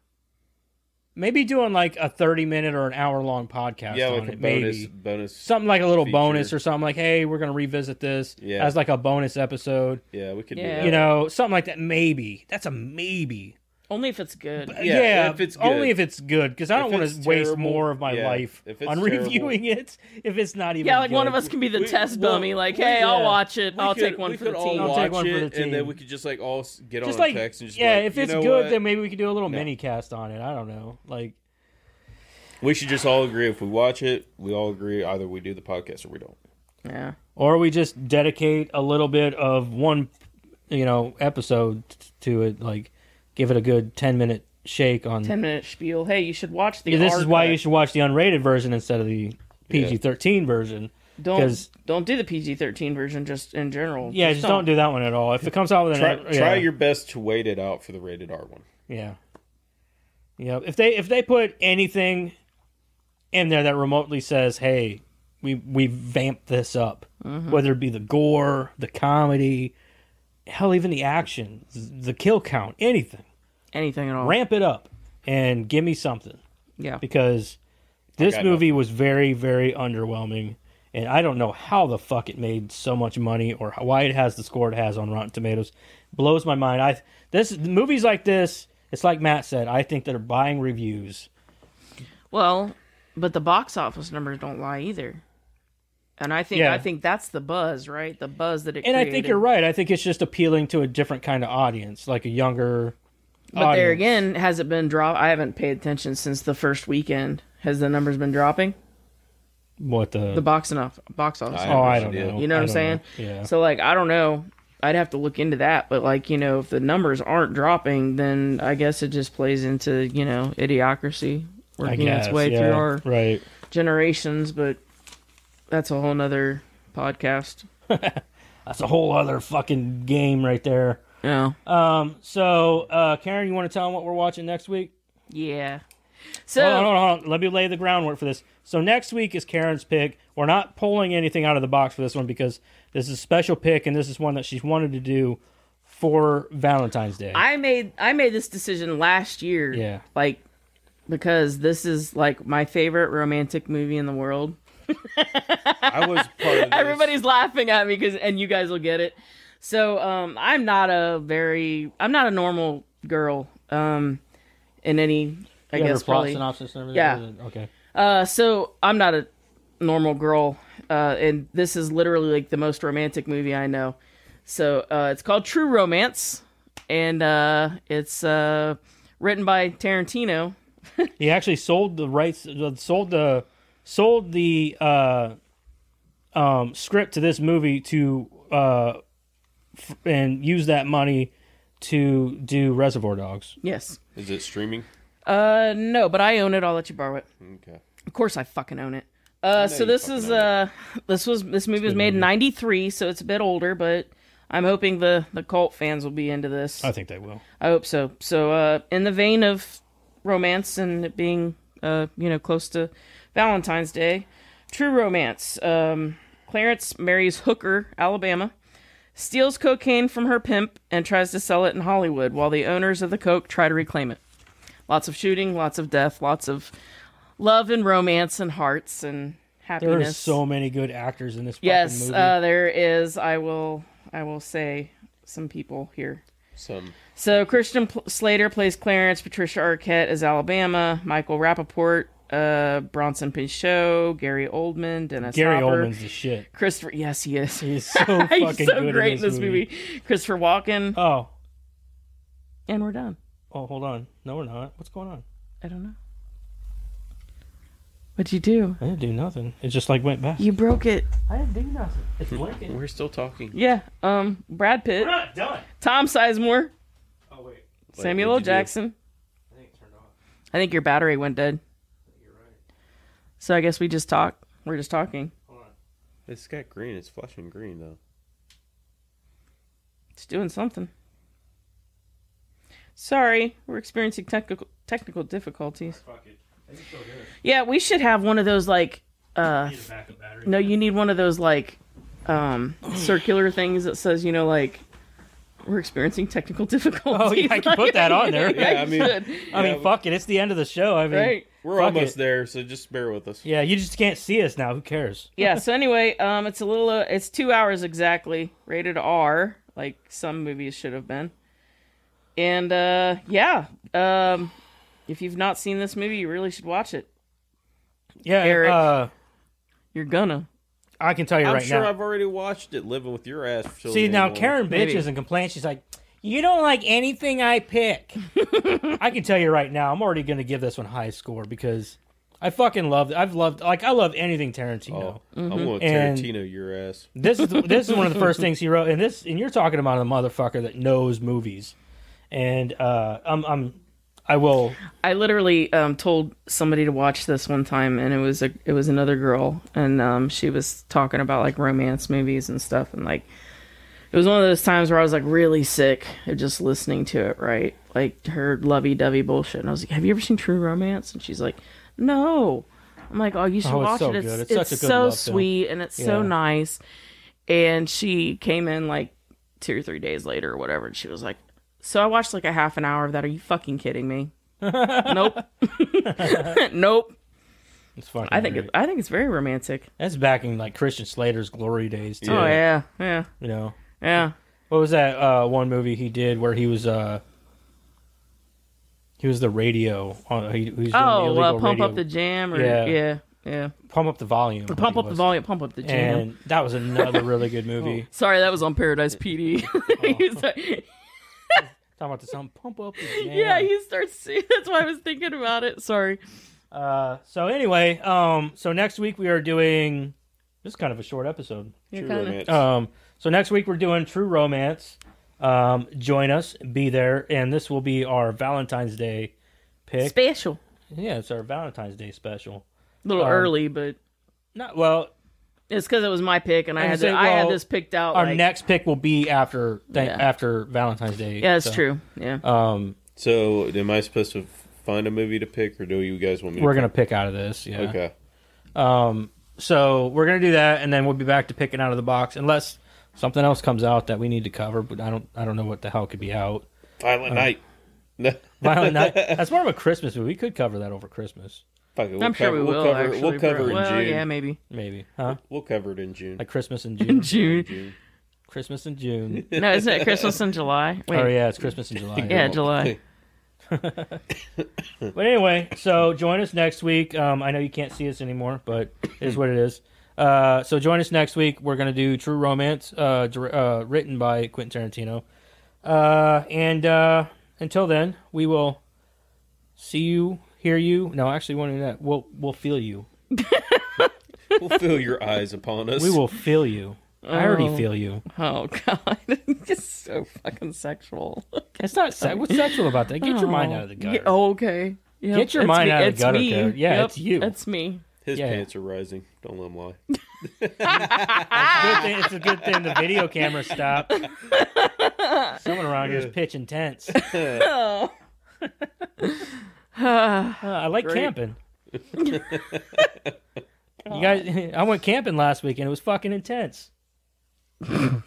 maybe doing like a thirty minute or an hour long podcast Yeah, on like a it. bonus, maybe bonus. something like a little feature. bonus or something like, hey, we're gonna revisit this Yeah. as like a bonus episode. Yeah, we could Yeah. do that. You know, something like that. Maybe that's a maybe. Only if it's good. Yeah, Yeah, if it's only if it's good because I don't want to waste more of my yeah. life If on terrible- reviewing it if it's not even. Yeah, like one of us can be the We- test well, dummy. Like, we- hey, I'll watch it. I'll could- take one for the could all team. I'll watch take one for it, the and then we could just like all s- get Just on like a text and just yeah, like, if you it's know good, what? then maybe we could do a little No. mini cast on it. I don't know, like. we should just all agree if we watch it, we all agree either we do the podcast or we don't. Yeah. or we just dedicate a little bit of one you know episode t- to it like give it a good 10 minute shake on Ten minute spiel. Hey, you should watch the. Yeah, this R is why cut. you should watch the unrated version instead of the PG-13 version don't 'cause- don't do the PG thirteen version. Just in general. yeah just don't do that one at all if it comes out with an Try, yeah, try your best to wait it out for the rated R one. yeah yeah if they if they put anything in there that remotely says hey we we vamped this up Mm-hmm. whether it be the gore the comedy hell even the action the kill count anything anything at all. ramp it up and give me something Yeah. because this got movie was very very underwhelming and i don't know how the fuck it made so much money or why it has the score it has on rotten tomatoes blows my mind i this movies like this it's like matt said i think they're buying reviews Well, but the box office numbers don't lie either. And I think Yeah. I think that's the buzz, right? The buzz that it. and i think you're right i think it's just appealing to a different kind of audience like a younger But there again, has it been drop? I haven't paid attention since the first weekend. Has the numbers been dropping? what the, The box enough box office. I oh i don't know You know what I I'm don't saying? yeah So like I don't know. I'd have to look into that, but like you know, if the numbers aren't dropping, then I guess it just plays into you know idiocracy working its way yeah, through our right generations. But that's a whole nother podcast. that's a whole other fucking game right there Yeah, Um. So, uh, Karen, you want to tell them what we're watching next week? yeah. So hold on, hold on, hold on. Let me lay the groundwork for this. So next week is Karen's pick. We're not pulling anything out of the box for this one because this is a special pick, and this is one that she's wanted to do for Valentine's Day. I made I made this decision last year. Yeah. Like because this is like my favorite romantic movie in the world. I was part of this. Everybody's laughing at me because and you guys will get it. So um I'm not a very I'm not a normal girl um in any I You guess plot probably synopsis and everything. Yeah. Okay. uh so I'm not a normal girl uh and this is literally like the most romantic movie I know. So uh it's called True Romance and uh it's uh written by Tarantino. He actually sold the rights, uh, sold the, sold the uh, um, script to this movie to, uh, f- and use that money to do Reservoir Dogs. Yes. Is it streaming? Uh no, but I own it. I'll let you borrow it. Okay. Of course, I fucking own it. Uh, so this is uh, this was this movie was made in '93, so it's a bit older, but I'm hoping the the cult fans will be into this. I think they will. I hope so. So, uh, in the vein of romance and it being, uh, you know, close to Valentine's Day, True Romance. Um, Clarence marries Hooker, Alabama, steals cocaine from her pimp, and tries to sell it in Hollywood while the owners of the coke try to reclaim it. Lots of shooting, lots of death, lots of love and romance and hearts and happiness. There are so many good actors in this fucking yes, movie. uh, there is. I will. I will say some people here. Some So Christian Pl- Slater plays Clarence, Patricia Arquette is Alabama, Michael Rapaport, uh, Bronson Pinchot, Gary Oldman, Dennis Gary Hopper, Oldman's the shit. Christopher. Yes, he is. He's so fucking He's so good great in this movie. Christopher Walken, Oh, and we're done. oh, hold on. No, we're not. What's going on? I don't know. What'd you do? I didn't do nothing. It just like went back. You broke it. I didn't do nothing. It's blinking. we're still talking. Yeah. Um. Brad Pitt, We're not done. Tom Sizemore, Oh wait, Samuel L. what'd do? Jackson. I think it turned off. I think your battery went dead. You're right. So I guess we just talk. We're just talking. Hold on. It's got green. It's flashing green though. It's doing something. Sorry, we're experiencing technical technical difficulties. Fuck it. I can still hear it. Yeah, we should have one of those like uh Need a backup battery. no, you need one of those like um circular things that says, you know, like we're experiencing technical difficulties. Oh, yeah, I can put that on there. Yeah, I mean- I mean, Yeah, fuck it. It's the end of the show. I mean, right. We're Fuck almost it. there, so just bear with us. yeah, you just can't see us now. Who cares? Yeah, so anyway, um it's a little uh, it's 2 hours exactly, rated R, like some movies should have been. And uh yeah, um if you've not seen this movie, you really should watch it. Yeah, Eric. Uh, You're gonna. I can tell you I'm right sure now. I've already watched it. Living with your ass. See now, long. Karen Maybe. bitches and complains. She's like, "You don't like anything I pick." I can tell you right now, I'm already going to give this one high score because I fucking love. I've loved like I love anything Tarantino. Oh, I'm going to And- Tarantino your ass. This is this is one of the first things he wrote, and this and you're talking about a motherfucker that knows movies, and uh, I'm I'm I will I literally um, told somebody to watch this one time, and it was a it was another girl, and um, she was talking about like romance movies and stuff, and like it was one of those times where I was like really sick of just listening to it, right? Like her lovey dovey bullshit, and I was like, "Have you ever seen True Romance?" And she's like, "No." I'm like, "Oh, you should Oh, watch so it. It's. It's it's, such a good so love film. sweet and it's so nice." And she came in like two or three days later or whatever, and she was like, "So I watched like a half an hour of that. Are you fucking kidding me?" nope. nope. it's fucking. I think great. it, I think it's very romantic. that's back in like Christian Slater's glory days too. Oh yeah, yeah, You know yeah. what was that uh, one movie he did where he was uh he was the radio on he, he was doing Oh, illegal uh, pump radio, up the jam or Yeah. yeah, yeah. pump up the volume. I Pump up the volume, pump up the jam. And that was another really good movie. Sorry, that was on Paradise PD. He's like- Talking about the song "Pump Up the Jam." yeah, he starts. That's why I was thinking about it. Sorry. Uh, so anyway, um, so next week we are doing. This is kind of a short episode. You're True romance. Um, so next week we're doing True Romance. Um, join us, be there, and this will be our Valentine's Day pick. special. yeah, it's our Valentine's Day special. A little Um, early, but Not well. it's because it was my pick, and I I had was to, saying, I had this picked out. Our like- next pick will be after th- Yeah. after Valentine's Day. Yeah, that's so, true. Yeah. Um, So, am I supposed to find a movie to pick, or do you guys want me? we're to gonna pick out of this. Yeah. Okay. Um, so we're gonna do that, and then we'll be back to picking out of the box, unless something else comes out that we need to cover. But I don't, I don't know what the hell could be out. Violent Night. Violent Night. That's more of a Christmas movie. We could cover that over Christmas, Fuck it, we'll I'm sure cover, we we'll will. Cover, actually, we'll cover bro. in well, June. yeah, maybe maybe, huh? We'll cover it in June. Like Christmas in in June. June. June. Christmas in June. No, isn't it Christmas in July? Wait, Oh yeah, it's Christmas in July. Yeah, July. But anyway, so join us next week. Um, I know you can't see us anymore, but it is what it is. Uh, so join us next week. We're gonna do True Romance, uh, uh, written by Quentin Tarantino. Uh, and uh, until then, we will see you, hear you. No, actually, one of that. We'll we'll feel you. We'll feel your eyes upon us. We will feel you. I already Oh. feel you. Oh God, it's so fucking sexual. It's not se- what's sexual about that. Get your mind out of the gutter. Yeah, oh, okay. Yep, Get your it's mind me. out of the It's gutter, me. Karen. Yeah, Yep, it's you. That's me. His Yeah. pants are rising. Don't let him lie. It's a good thing, it's a good thing the video camera stopped. Someone around here is pitching tents. Oh. Uh, I like Great. camping. You guys, I went camping last week and it was fucking intense. Some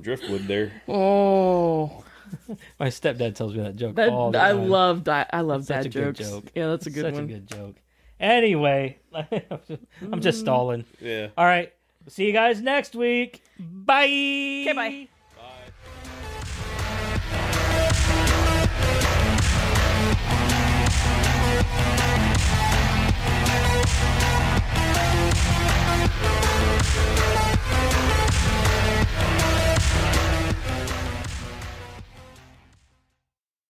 driftwood there. Oh, My stepdad tells me that joke that all the I time. love that. I love Such dad a good jokes. joke. Yeah, that's a good Such one. a good joke. Anyway, I'm just mm. stalling. Yeah. All right, see you guys next week. Bye. Okay, bye. Bye.